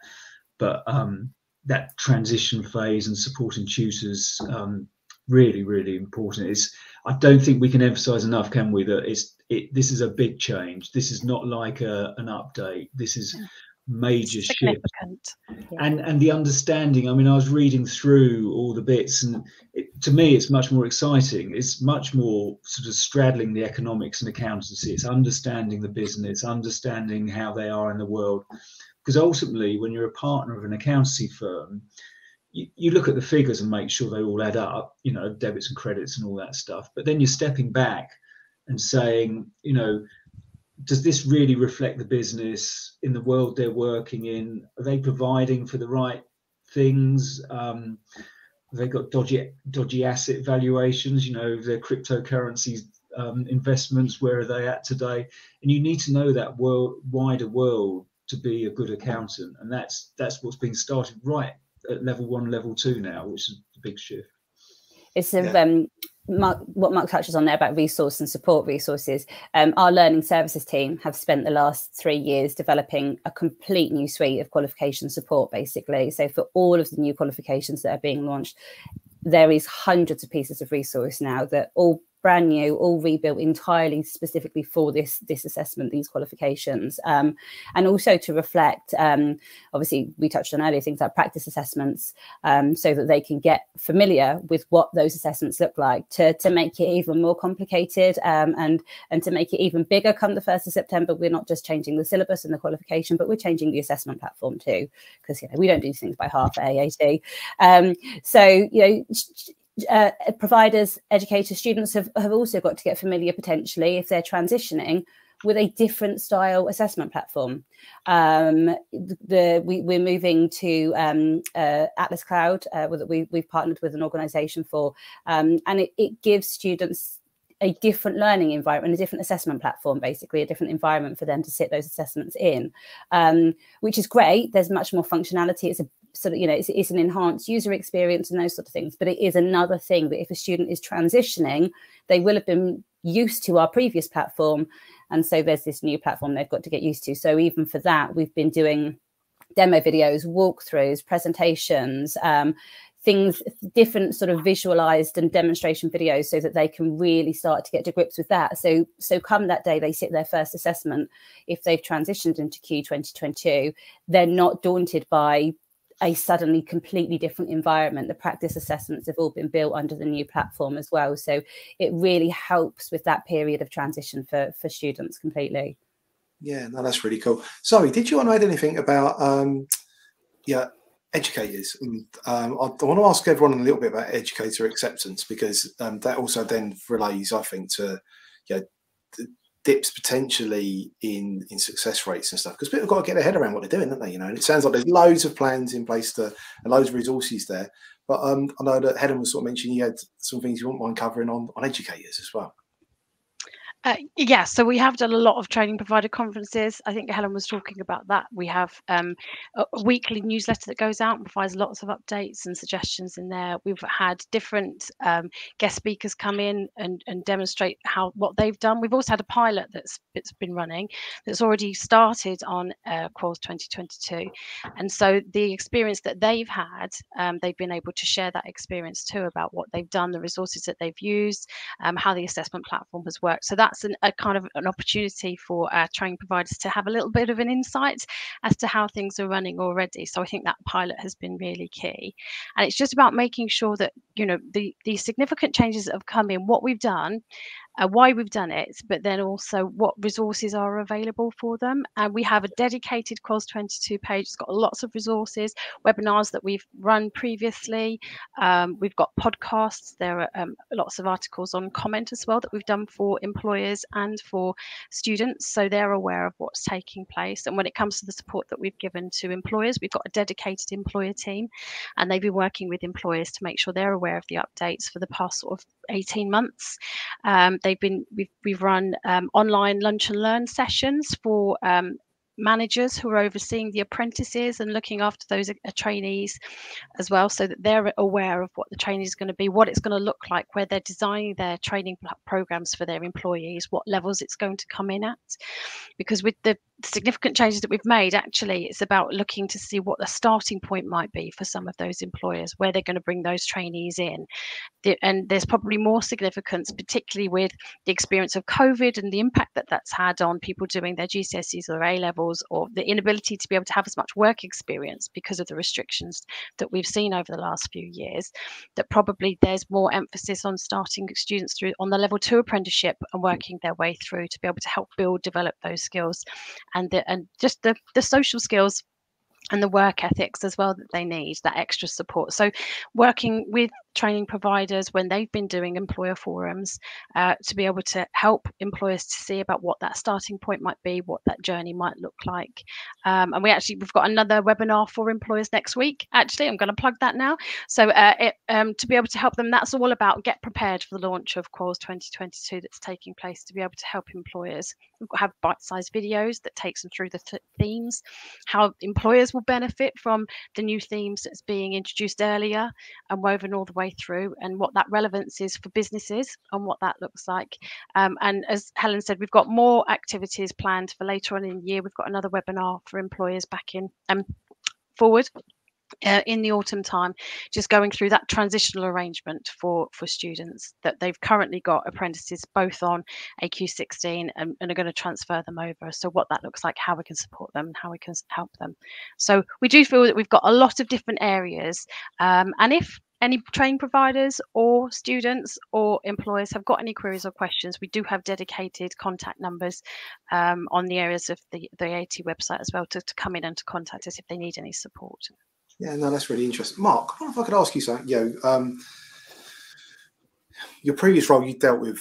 but um, that transition phase and supporting tutors um, really, really important. Is I don't think we can emphasize enough, can we, that it's it, this is a big change. This is not like a, an update. This is major shift. And and the understanding i mean i was reading through all the bits and it, to me it's much more exciting. It's much more sort of straddling the economics and accountancy. It's understanding the business understanding how they are in the world. Because ultimately when you're a partner of an accountancy firm you, you look at the figures and make sure they all add up you know debits and credits and all that stuff. But then you're stepping back and saying you know does this really reflect the business in the world they're working in? Are they providing for the right things? Um, have they got dodgy dodgy asset valuations? You know, their cryptocurrencies um, investments? Where are they at today? And you need to know that world, wider world to be a good accountant, and that's that's what's being started right at level one, level two now, which is a big shift. It's a, yeah. um, Mark, what Mark touches on there about resource and support resources. Um, our learning services team have spent the last three years developing a complete new suite of qualification support, basically. So for all of the new qualifications that are being launched, there is hundreds of pieces of resource now that all brand new, all rebuilt entirely specifically for this this assessment, these qualifications, um, and also to reflect. Um, obviously, we touched on earlier things like practice assessments, um, so that they can get familiar with what those assessments look like. To to make it even more complicated um, and and to make it even bigger. Come the first of September, we're not just changing the syllabus and the qualification, but we're changing the assessment platform too, because you know we don't do things by half at AAT. Um, so you know uh, providers, educators, students have, have also got to get familiar potentially if they're transitioning with a different style assessment platform. Um, the we, we're moving to um, uh, Atlas Cloud uh, that we, we've partnered with an organisation for, um, and it, it gives students a different learning environment, a different assessment platform, basically a different environment for them to sit those assessments in, um, which is great. There's much more functionality. It's a sort of, you know, it's, it's, an enhanced user experience and those sort of things. But it is another thing that if a student is transitioning, they will have been used to our previous platform. And so there's this new platform they've got to get used to. So even for that, we've been doing demo videos, walkthroughs, presentations, um, things different sort of visualized and demonstration videos so that they can really start to get to grips with that so so come that day they sit their first assessment if they've transitioned into q 2022 they're not daunted by a suddenly completely different environment. The practice assessments have all been built under the new platform as well. So it really helps with that period of transition for, for students completely. Yeah, no, that's really cool. Sorry, did you want to add anything about um, yeah, educators? And um, I, I, want to ask everyone a little bit about educator acceptance because um, that also then relays, I think, to yeah, dips potentially in in success rates and stuff because people have got to get their head around what they're doing, don't they? You know, and it sounds like there's loads of plans in place to and loads of resources there. But um, I know that Helen was sort of mentioning you had some things you wouldn't mind covering on on educators as well. Uh, yeah, so we have done a lot of training provider conferences. I think Helen was talking about that. We have um, a, weekly newsletter that goes out and provides lots of updates and suggestions in there. We've had different um, guest speakers come in and, and demonstrate how what they've done. We've also had a pilot that's, that's been running that's already started on uh, Quals 2022. And so the experience that they've had, um, they've been able to share that experience too about what they've done, the resources that they've used, um, how the assessment platform has worked. So that that's an, a kind of an opportunity for our training providers to have a little bit of an insight as to how things are running already. So I think that pilot has been really key. And it's just about making sure that, you know, the, the significant changes that have come in, what we've done uh, why we've done it, but then also what resources are available for them. And we have a dedicated Quals 22 page. It's got lots of resources, webinars that we've run previously. Um, we've got podcasts. There are um, lots of articles on comment as well that we've done for employers and for students. So they're aware of what's taking place. And when it comes to the support that we've given to employers, we've got a dedicated employer team and they've been working with employers to make sure they're aware of the updates for the past sort of 18 months. Um, they've been we've, we've run um, online lunch and learn sessions for um, managers who are overseeing the apprentices and looking after those uh, trainees as well so that they're aware of what the training is going to be what it's going to look like where they're designing their training programs for their employees what levels it's going to come in at. Because with the significant changes that we've made actually it's about looking to see what the starting point might be for some of those employers where they're going to bring those trainees in. And there's probably more significance particularly with the experience of covid and the impact that that's had on people doing their gcse's or a levels or the inability to be able to have as much work experience because of the restrictions that we've seen over the last few years that probably there's more emphasis on starting students through on the level two apprenticeship and working their way through to be able to help build develop those skills and the, and just the the social skills and the work ethics as well that they need that extra support. So working with training providers when they've been doing employer forums uh, to be able to help employers to see about what that starting point might be, what that journey might look like. Um, and we actually we've got another webinar for employers next week. Actually, I'm going to plug that now. So uh, it, um, to be able to help them, that's all about get prepared for the launch of Quals 2022 that's taking place to be able to help employers we have bite-sized videos that takes them through the th themes, how employers will benefit from the new themes that's being introduced earlier and woven all the way through, and what that relevance is for businesses and what that looks like. Um, and as Helen said, we've got more activities planned for later on in the year. We've got another webinar for employers back in um, forward uh, in the autumn time, just going through that transitional arrangement for for students that they've currently got apprentices both on AQ16 and, and, are going to transfer them over. So what that looks like, how we can support them, how we can help them. So we do feel that we've got a lot of different areas, um, and if any training providers or students or employers have got any queries or questions, we do have dedicated contact numbers um, on the areas of the, the AAT website as well to, to come in and to contact us if they need any support. Yeah, no, that's really interesting. Mark, I if I could ask you something. You know, um, your previous role, you dealt with,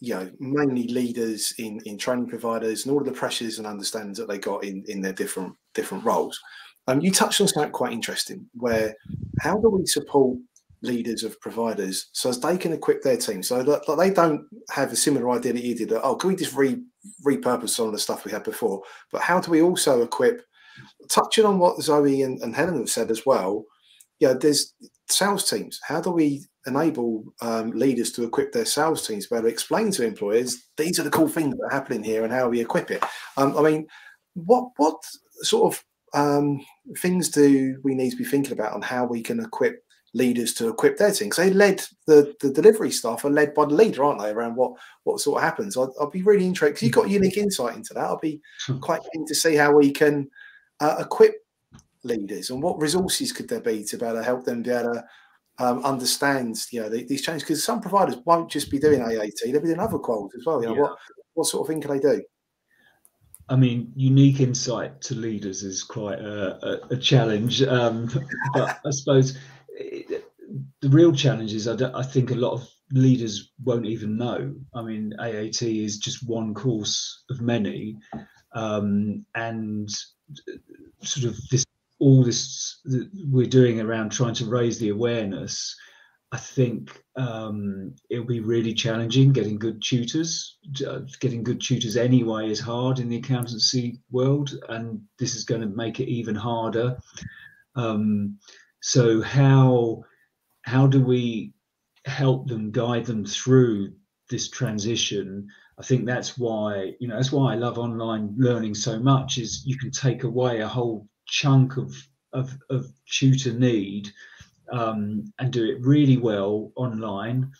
you know, mainly leaders in in training providers and all of the pressures and understandings that they got in in their different different roles. Um, you touched on something quite interesting, where how do we support leaders of providers so as they can equip their team so that, that, they don't have a similar idea that you did that oh can we just re repurpose some of the stuff we had before but how do we also equip touching on what Zoe and, and Helen have said as well, yeah, there's sales teams. How do we enable um, leaders to equip their sales teams better? Explain to employers these are the cool things that are happening here and how we equip it. Um, I mean, what what sort of um, things do we need to be thinking about on how we can equip leaders to equip their teams? They led the, the delivery staff are led by the leader, aren't they? Around what what sort of happens? I'd, I'd be really interested because you've got unique insight into that. I'll be hmm. quite keen to see how we can uh, equip leaders and what resources could there be to be able to help them be able to um, understand you know the, these changes because some providers won't just be doing AAT they'll be doing other quals as well you know yeah. what what sort of thing can they do I mean, unique insight to leaders is quite a, a, a challenge. Um, *laughs* but I suppose the real challenge is I, I, think a lot of leaders won't even know. I mean, AAT is just one course of many. Um, and sort of this all this that we're doing around trying to raise the awareness i think um, it'll be really challenging getting good tutors uh, getting good tutors anyway is hard in the accountancy world and this is going to make it even harder um, so how how do we help them guide them through this transition I think that's why you know that's why I love online learning so much is you can take away a whole chunk of of, of tutor need um, and do it really well online,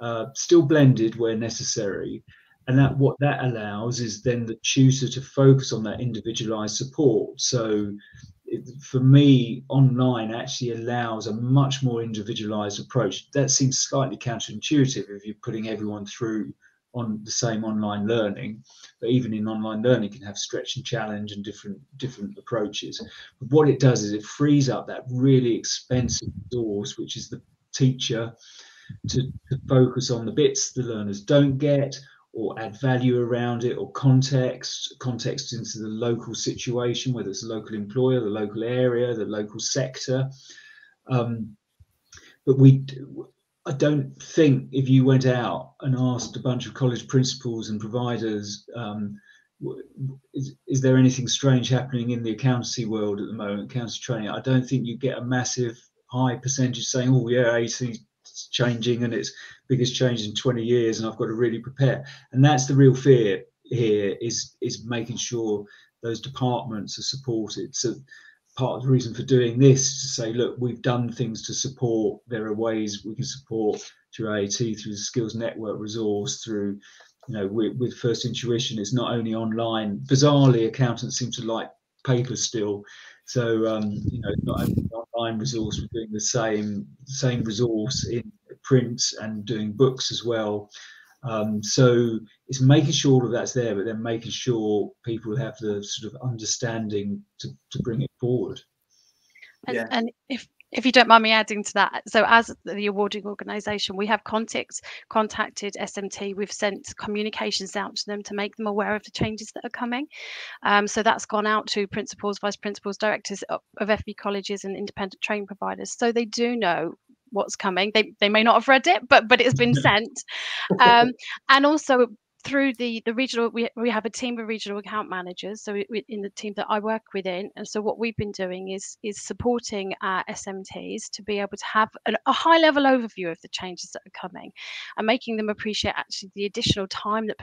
uh, still blended where necessary. And that what that allows is then the tutor to focus on that individualized support. So it, for me, online actually allows a much more individualized approach. That seems slightly counterintuitive if you're putting everyone through on the same online learning but even in online learning can have stretch and challenge and different different approaches but what it does is it frees up that really expensive resource which is the teacher to, to focus on the bits the learners don't get or add value around it or context context into the local situation whether it's a local employer the local area the local sector um, but we I don't think if you went out and asked a bunch of college principals and providers, um, is, is, there anything strange happening in the accountancy world at the moment, accountancy training? I don't think you get a massive high percentage saying, oh, yeah, AC changing and it's biggest change in 20 years and I've got to really prepare. And that's the real fear here is, is making sure those departments are supported. So part of the reason for doing this to say, look, we've done things to support. There are ways we can support through AAT, through the Skills Network resource, through, you know, with, with First Intuition, it's not only online. Bizarrely, accountants seem to like paper still. So, um, you know, not only online resource, we're doing the same same resource in print and doing books as well. Um, so it's making sure all of that's there, but then making sure people have the sort of understanding to, to bring it forward. And, yeah. and if if you don't mind me adding to that, so as the awarding organisation, we have contacts contacted SMT. We've sent communications out to them to make them aware of the changes that are coming. Um, so that's gone out to principals, vice principals, directors of, of FE colleges, and independent training providers, so they do know what's coming. They they may not have read it, but but it's been *laughs* sent. Um, and also through the the regional we, we have a team of regional account managers so we, in the team that i work within and so what we've been doing is is supporting our smts to be able to have an, a high level overview of the changes that are coming and making them appreciate actually the additional time that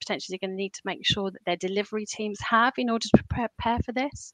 potentially they're going to need to make sure that their delivery teams have in order to prepare for this.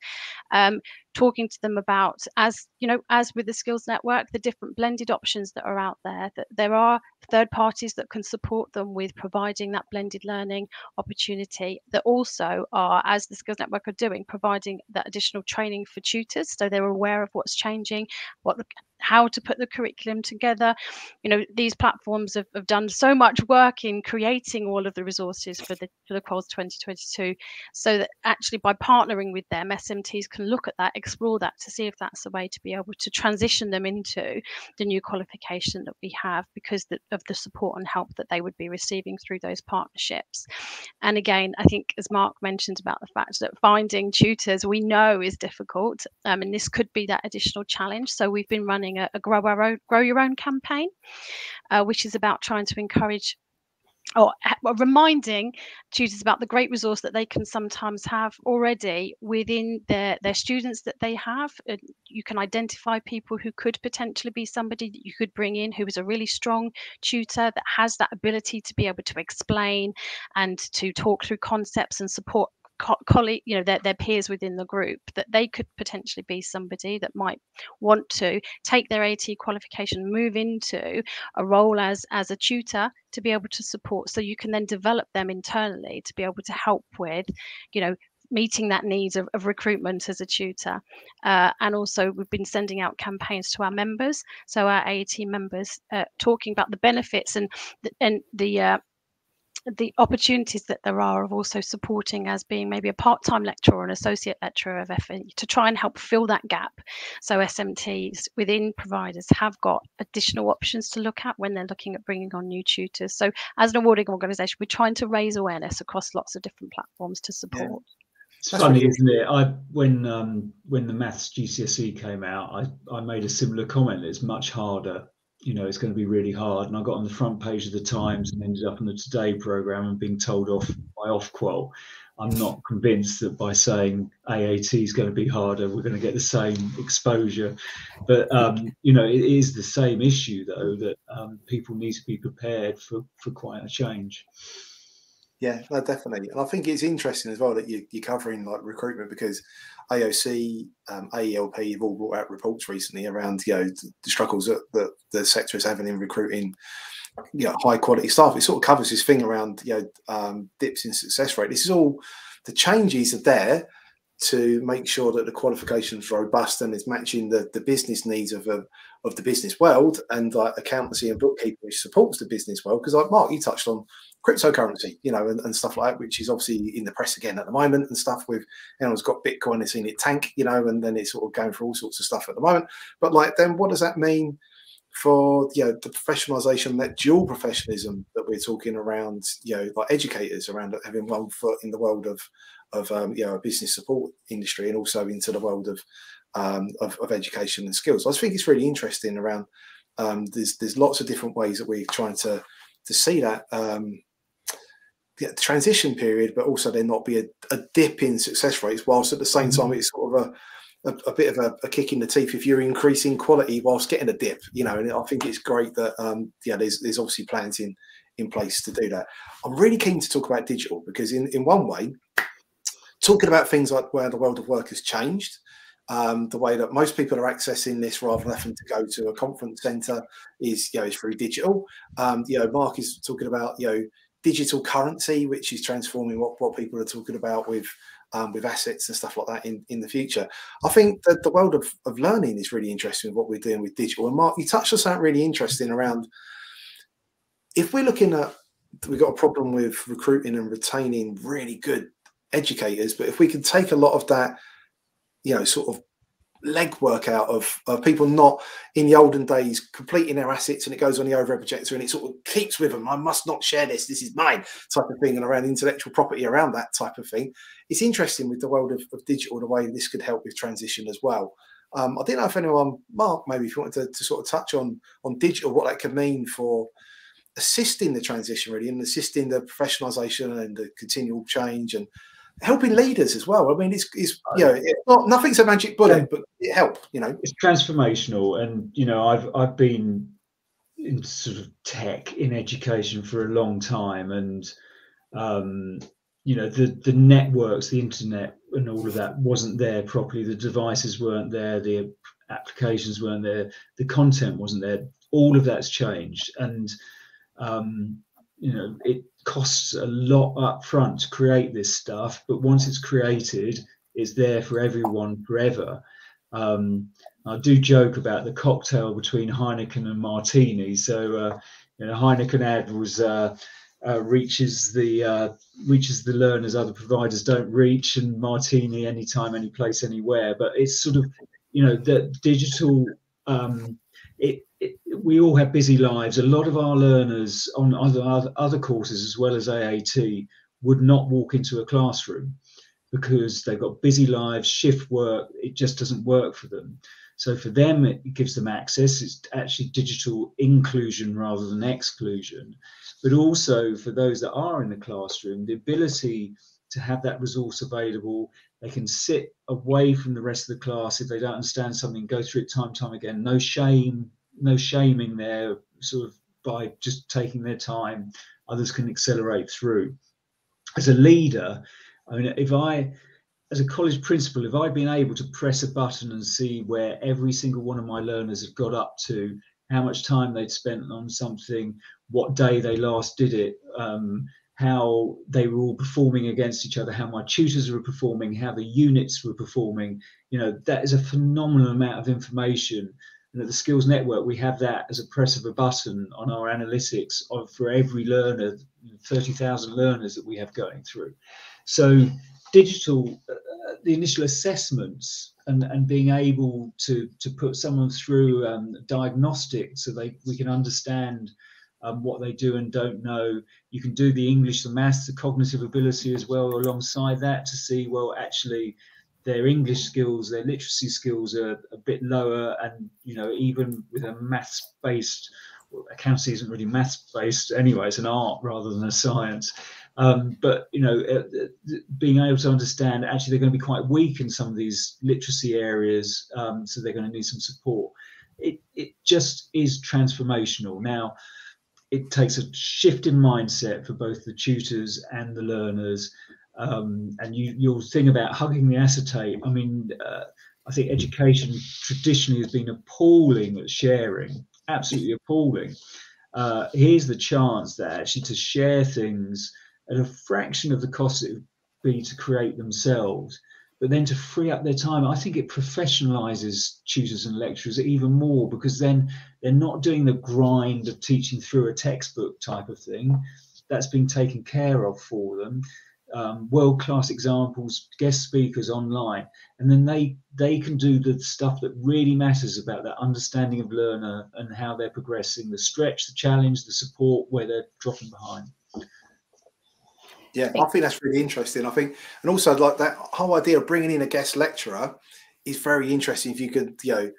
Um, talking to them about as you know as with the skills network the different blended options that are out there that there are third parties that can support them with providing that blended learning opportunity that also are as the skills network are doing providing that additional training for tutors so they're aware of what's changing what the how to put the curriculum together. You know, these platforms have, have done so much work in creating all of the resources for the for the Quals 2022, so that actually by partnering with them, SMTs can look at that, explore that to see if that's a way to be able to transition them into the new qualification that we have because the, of the support and help that they would be receiving through those partnerships. And again, I think as Mark mentioned about the fact that finding tutors we know is difficult, um, and this could be that additional challenge. So we've been running running a, a grow, our own, grow your own campaign, uh, which is about trying to encourage or reminding tutors about the great resource that they can sometimes have already within their, their students that they have. You can identify people who could potentially be somebody that you could bring in who is a really strong tutor that has that ability to be able to explain and to talk through concepts and support co- colleague, you know, their, their peers within the group, that they could potentially be somebody that might want to take their AT qualification, move into a role as as a tutor to be able to support. So you can then develop them internally to be able to help with, you know, meeting that needs of, of recruitment as a tutor. Uh, and also, we've been sending out campaigns to our members, so our AAT members, uh, talking about the benefits and and the uh, the opportunities that there are of also supporting as being maybe a part-time lecturer or an associate lecturer of FE to try and help fill that gap. So SMTs within providers have got additional options to look at when they're looking at bringing on new tutors. So as an awarding organisation, we're trying to raise awareness across lots of different platforms to support. Yeah. It's That's funny, isn't it? I when um, when the maths GCSE came out, I, I made a similar comment. It's much harder you know it's going to be really hard. And i got on the front page of the times and ended up on the today program and being told off by ofqual. I'm not convinced that by saying aat is going to be harder we're going to get the same exposure. But um, you know it is the same issue though that um, people need to be prepared for for quite a change yeah, no, definitely. And I think it's interesting as well that you, are covering like recruitment because AOC, um, AELP have all brought out reports recently around you know the struggles that, that the sector is having in recruiting you know high quality staff. It sort of covers this thing around you know um, dips in success rate. This is all the changes are there to make sure that the qualification is robust and is matching the, the business needs of a, of the business world and like accountancy and bookkeeping which supports the business world. Because like Mark you touched on cryptocurrency you know and, and, stuff like that which is obviously in the press again at the moment and stuff with everyone's got Bitcoin and seen it tank you know and then it's sort of going for all sorts of stuff at the moment. But like then what does that mean for you know the professionalization that dual professionalism that we're talking around you know like educators around having one foot in the world of of um, you know a business support industry and also into the world of um, of, of, education and skills. I think it's really interesting around. Um, there's there's lots of different ways that we're trying to to see that um, the transition period, but also there not be a, a, dip in success rates, whilst at the same time mm-hmm. it's sort of a a, a bit of a, a, kick in the teeth if you're increasing quality whilst getting a dip. You know, and I think it's great that um, yeah, there's there's obviously plans in in place to do that. I'm really keen to talk about digital because in in one way, talking about things like where the world of work has changed um, the way that most people are accessing this rather than having to go to a conference center is you know is through digital. Um, you know, Mark is talking about you know digital currency, which is transforming what, what people are talking about with um, with assets and stuff like that in, in the future. I think that the world of, of learning is really interesting with what we're doing with digital. And Mark, you touched on something really interesting around if we're looking at we've got a problem with recruiting and retaining really good educators, but if we can take a lot of that you know, sort of leg work out of, of people not in the olden days completing their assets and it goes on the overhead projector and it sort of keeps with them. I must not share this. This is mine type of thing and around intellectual property around that type of thing. It's interesting with the world of, of digital, the way this could help with transition as well. Um, I didn't know if anyone, Mark, maybe if you wanted to, to sort of touch on on digital, what that could mean for assisting the transition really and assisting the professionalization and the continual change and helping leaders as well. I mean, it's, it's you know, it's not nothing's a magic bullet, but it helps. You know, it's transformational, and you know, I've I've been in sort of tech in education for a long time, and um, you know, the the networks, the internet, and all of that wasn't there properly. The devices weren't there. The applications weren't there. The content wasn't there. All of that's changed, and um, you know, it costs a lot up front to create this stuff, but once it's created, it's there for everyone forever. Um, I do joke about the cocktail between Heineken and Martini. So, uh, you know, Heineken ad was uh, uh, reaches the uh, reaches the learners other providers don't reach, and Martini anytime, any place, anywhere. But it's sort of, you know, the digital. Um, it it, we all have busy lives. A lot of our learners on other, other courses as well as AAT would not walk into a classroom because they've got busy lives, shift work. It just doesn't work for them. So for them, it gives them access. It's actually digital inclusion rather than exclusion. But also for those that are in the classroom, the ability to have that resource available. They can sit away from the rest of the class if they don't understand something, go through it time time again. No shame, no shaming there, sort of by just taking their time. Others can accelerate through. As a leader, I mean, if I, as a college principal, if I'd been able to press a button and see where every single one of my learners had got up to, how much time they'd spent on something, what day they last did it, um, how they were all performing against each other, how my tutors were performing, how the units were performing. You know, that is a phenomenal amount of information and at the Skills Network, we have that as a press of a button on our analytics of for every learner, 30,000 learners that we have going through. So digital, uh, the initial assessments and, and being able to, to put someone through um, diagnostic so they we can understand um, what they do and don't know. You can do the English, the maths, the cognitive ability as well alongside that to see, well, actually, their English skills, their literacy skills are a bit lower, and you know even with a maths based well, accountancy isn't really maths based anyway; it's an art rather than a science. Um, but you know, uh, uh, being able to understand actually they're going to be quite weak in some of these literacy areas, um, so they're going to need some support. It it just is transformational now. It takes a shift in mindset for both the tutors and the learners. Um, and you, your thing about hugging the acetate, I mean, uh, I think education traditionally has been appalling at sharing, absolutely appalling. Uh, here's the chance there actually to share things at a fraction of the cost it would be to create themselves, but then to free up their time. I think it professionalizes tutors and lecturers even more because then they're not doing the grind of teaching through a textbook type of thing. That's being taken care of for them um, world class examples, guest speakers online, and then they they can do the stuff that really matters about that understanding of learner and how they're progressing, the stretch, the challenge, the support where they're dropping behind. Yeah, I think that's really interesting. I think, and also like that whole idea of bringing in a guest lecturer is very interesting. If you could, you know,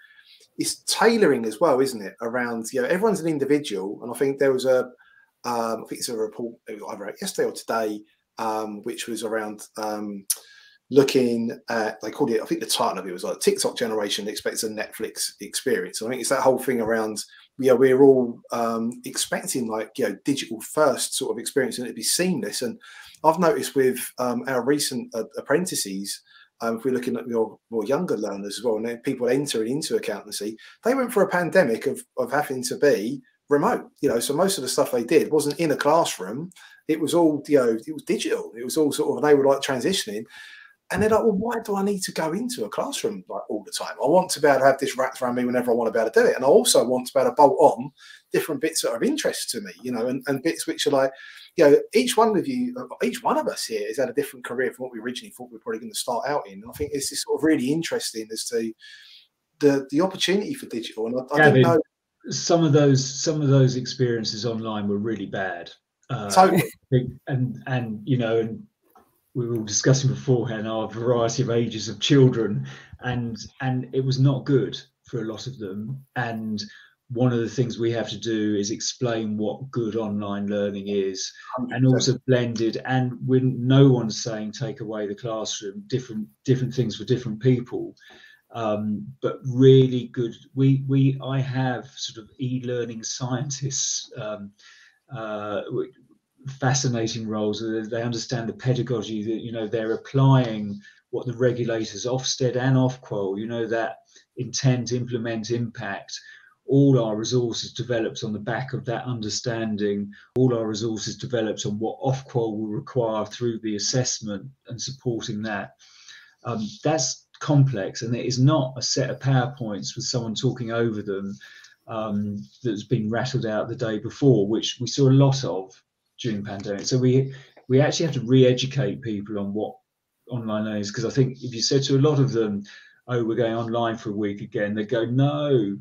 it's tailoring as well, isn't it? Around, you know, everyone's an individual, and I think there was a, um, I think it's a report either yesterday or today um, which was around um, looking at they called it i think the title of it was like tiktok generation expects a netflix experience i think it's that whole thing around yeah we're all um, expecting like you know digital first sort of experience and it'd be seamless. And i've noticed with um, our recent uh, apprentices um, if we're looking at your more younger learners as well and people entering into accountancy they went for a pandemic of, of having to be remote you know so most of the stuff they did wasn't in a classroom. It was all you know it was digital. It was all sort of they were like transitioning and they're like well why do i need to go into a classroom like all the time i want to be able to have this wrapped around me whenever i want to be able to do it and i also want to be able to bolt on different bits that are of interest to me you know and, and bits which are like you know each one of you each one of us here has had a different career from what we originally thought we were probably going to start out in and i think it's just sort of really interesting as to the the opportunity for digital, and I, I know some of those some of those experiences online were really bad. Uh, totally. and and you know, and we were discussing beforehand our variety of ages of children, and and it was not good for a lot of them. And one of the things we have to do is explain what good online learning is 100%. and also blended and when no one's saying take away the classroom different different things for different people um, but really good we we i have sort of e-learning scientists um, uh, fascinating roles. They understand the pedagogy that you know they're applying what the regulators ofsted and ofqual you know that intent implement impact all our resources developed on the back of that understanding, all our resources developed on what Ofqual will require through the assessment and supporting that. Um, that's complex and it is not a set of PowerPoints with someone talking over them um, that's been rattled out the day before, which we saw a lot of during pandemic. So we we actually have to re-educate people on what online learning is because I think if you said to a lot of them, oh, we're going online for a week again, they go, no.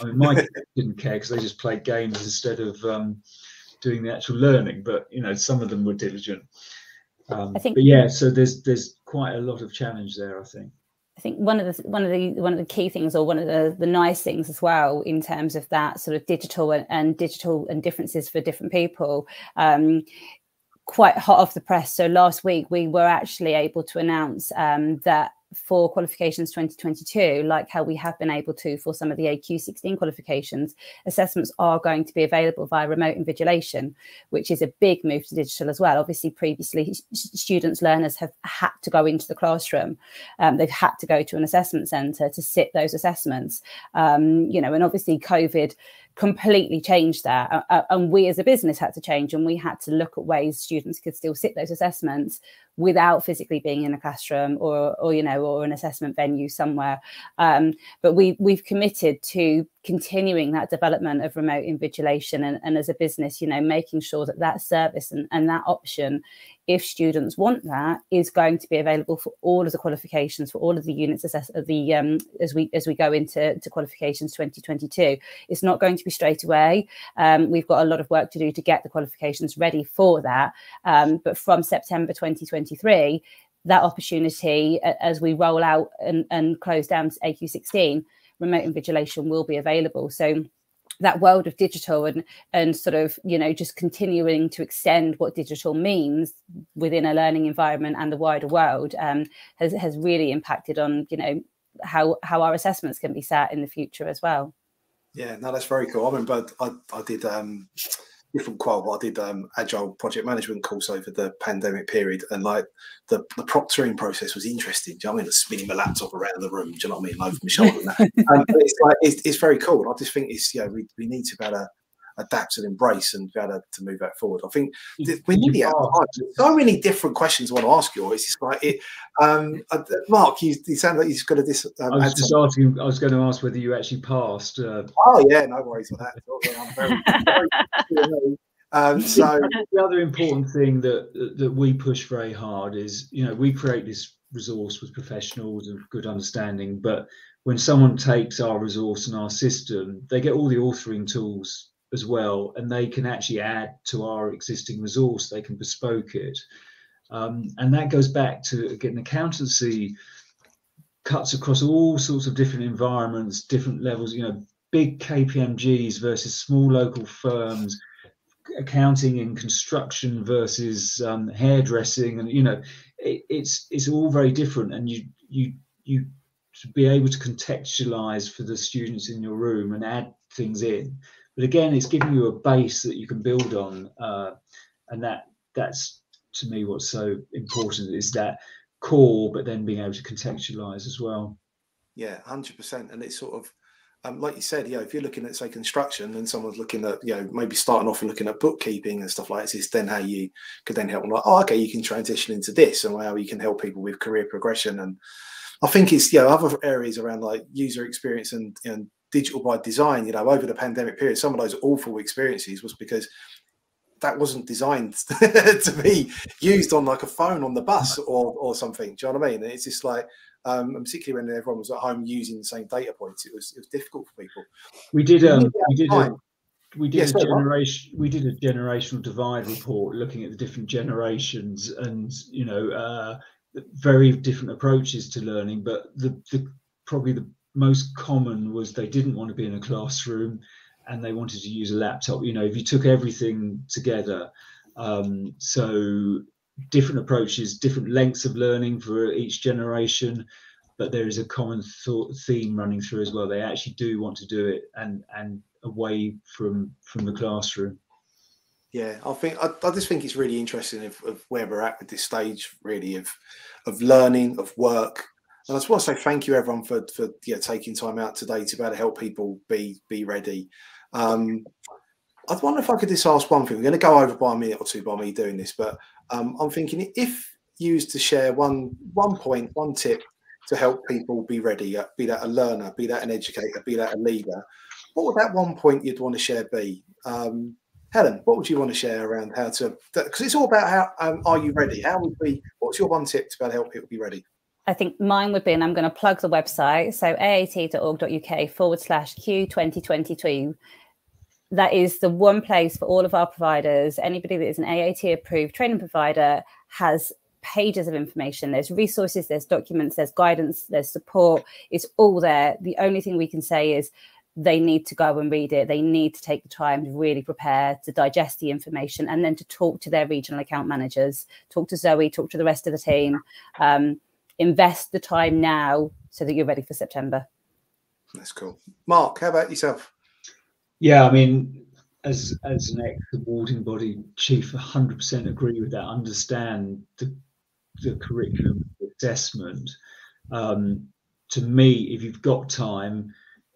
I mean, my *laughs* didn't care because they just played games instead of um, doing the actual learning. But you know, some of them were diligent. Um, I think, but yeah, so there's there's quite a lot of challenge there. I think. I think one of the one of the one of the key things, or one of the the nice things as well, in terms of that sort of digital and, and digital and differences for different people, um, quite hot off the press. So last week we were actually able to announce um, that for qualifications 2022, like how we have been able to for some of the AQ16 qualifications, assessments are going to be available via remote invigilation, which is a big move to digital as well. Obviously, previously, students, learners have had to go into the classroom. Um, they've had to go to an assessment centre to sit those assessments. Um, you know, and obviously COVID completely changed that. Uh, and we as a business had to change and we had to look at ways students could still sit those assessments without physically being in a classroom or, or you know, or an assessment venue somewhere. Um, but we, we've committed to continuing that development of remote invigilation and, and as a business, you know, making sure that that service and, and that option if students want that, is going to be available for all of the qualifications for all of the units assess the um, as we as we go into to qualifications 2022. It's not going to be straight away. Um, we've got a lot of work to do to get the qualifications ready for that. Um, but from September 2023, that opportunity as we roll out and, and close down to AQ16, remote invigilation will be available. So that world of digital and and sort of you know just continuing to extend what digital means within a learning environment and the wider world um, has has really impacted on you know how how our assessments can be set in the future as well. Yeah, no, that's very cool. I remember I, I did um, different qual, but I did um, agile project management course over the pandemic period, and like the, the proctoring process was interesting. Do you know what I mean? spinning my laptop around the room. Do you know what I mean? Over my shoulder. And that. *laughs* um, it's like it's, it's, very cool. I just think it's you know we, we need to better adapt and embrace and be able to, to move that forward. I think we need the So many different questions I want to ask you. It's just like it. Um, uh, Mark, you, you sound like you've got a this. Um, I was just asking. I was going to ask whether you actually passed. Uh... Oh yeah, no worries with that. I'm very, very *laughs* um, so the other important thing that that we push very hard is, you know, we create this resource with professionals of good understanding, but when someone takes our resource and our system, they get all the authoring tools as well, and they can actually add to our existing resource. They can bespoke it, um, and that goes back to again accountancy cuts across all sorts of different environments, different levels. You know, big KPMGs versus small local firms, accounting and construction versus um, hairdressing, and you know, it, it's it's all very different, and you you you to be able to contextualize for the students in your room and add things in but again, it's giving you a base that you can build on, uh, and that that's to me what's so important is that core, but then being able to contextualize as well. Yeah, hundred percent, and it's sort of. Um, like you said, you know, if you're looking at say construction and someone's looking at, you know, maybe starting off and looking at bookkeeping and stuff like this, is then how you could then help them like, oh, okay, you can transition into this and how you can help people with career progression. And I think it's, you know, other areas around like user experience and, and digital by design, you know, over the pandemic period, some of those awful experiences was because that wasn't designed *laughs* to be used on like a phone on the bus or or something. Do you know what I mean? It's just like um, and particularly when everyone was at home using the same data points, it was it was difficult for people. We did um, we did a, we did yes, a generation we did a generational divide report looking at the different generations and you know uh, very different approaches to learning, but the, the probably the most common was they didn't want to be in a classroom and they wanted to use a laptop. You know, if you took everything together, um, so different approaches, different lengths of learning for each generation, but there is a common thought, theme running through as well. They actually do want to do it and and away from from the classroom. Yeah, I think I, I just think it's really interesting of, of, where we're at with this stage, really of of learning, of work. And I just want to say thank you everyone for for yeah taking time out today to be able to help people be be ready. Um, I wonder if I could just ask one thing. We're going to go over by a minute or two by me doing this, but um, I'm thinking if you used to share one one point, one tip to help people be ready, uh, be that a learner, be that an educator, be that a leader, what would that one point you'd want to share be? Um, Helen, what would you want to share around how to? Because it's all about how um, are you ready? How would be? What's your one tip to to help people be ready? I think mine would be, and I'm going to plug the website, so aat.org.uk forward slash Q2022 that is the one place for all of our providers. Anybody that is an AAT approved training provider has pages of information. There's resources, there's documents, there's guidance, there's support. It's all there. The only thing we can say is they need to go and read it. They need to take the time to really prepare to digest the information and then to talk to their regional account managers, talk to Zoe, talk to the rest of the team. Um, invest the time now so that you're ready for September. That's cool. Mark, how about yourself? Yeah, I mean, as as an ex awarding body chief, 100% agree with that. Understand the the curriculum assessment. Um, to me, if you've got time,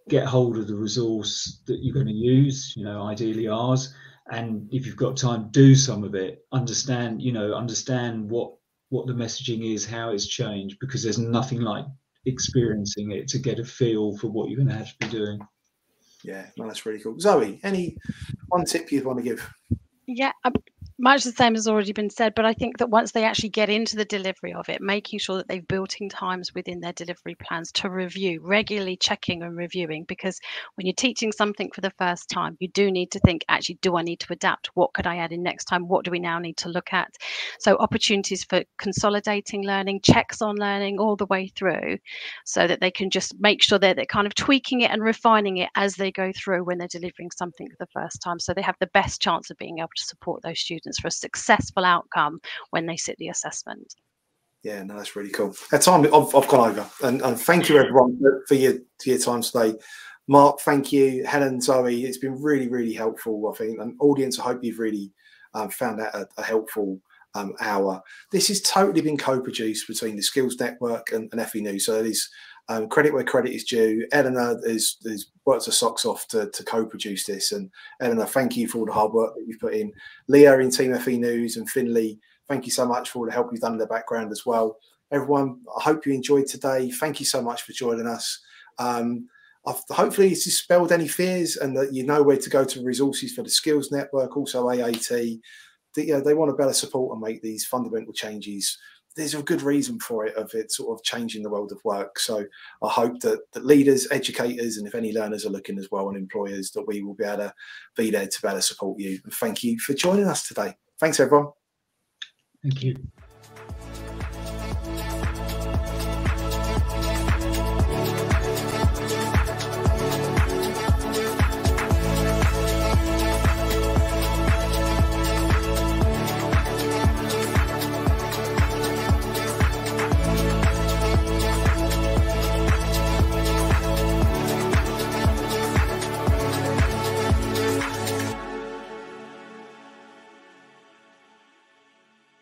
get hold of the resource that you're going to use. You know, ideally ours. And if you've got time, do some of it. Understand, you know, understand what what the messaging is, how it's changed, because there's nothing like experiencing it to get a feel for what you're going to have to be doing. Yeah, no, that's really cool. Zoe, any one tip you'd want to give? Yeah, much the same has already been said, but I think that once they actually get into the delivery of it, making sure that they've built in times within their delivery plans to review, regularly checking and reviewing, because when you're teaching something for the first time, you do need to think, actually, do I need to adapt? What could I add in next time? What do we now need to look at? So opportunities for consolidating learning, checks on learning all the way through, so that they can just make sure that they're kind of tweaking it and refining it as they go through when they're delivering something for the first time. So they have the best chance of being able to support those students students for a successful outcome when they sit the assessment. Yeah, no, that's really cool. At time I've, I've gone over, and, and thank you everyone for your for your time today. Mark, thank you. Helen, Zoe, it's been really, really helpful. I think, and audience, I hope you've really um, found that a, a helpful um, hour. This has totally been co-produced between the Skills Network and, and FE News. So it is um, credit where credit is due. Eleanor has, worked her socks off to, to co-produce this, and Eleanor, thank you for all the hard work that you've put in. Leah in Team FE News and Finley, thank you so much for all the help you've done in the background as well. Everyone, I hope you enjoyed today. Thank you so much for joining us. Um, I've, hopefully, it's dispelled any fears and that you know where to go to resources for the Skills Network, also AAT. That, you know, they want to better support and make these fundamental changes there's a good reason for it of it sort of changing the world of work. So I hope that, that leaders, educators, and if any learners are looking as well and employers, that we will be able to be there to better support you. And thank you for joining us today. Thanks, everyone. Thank you.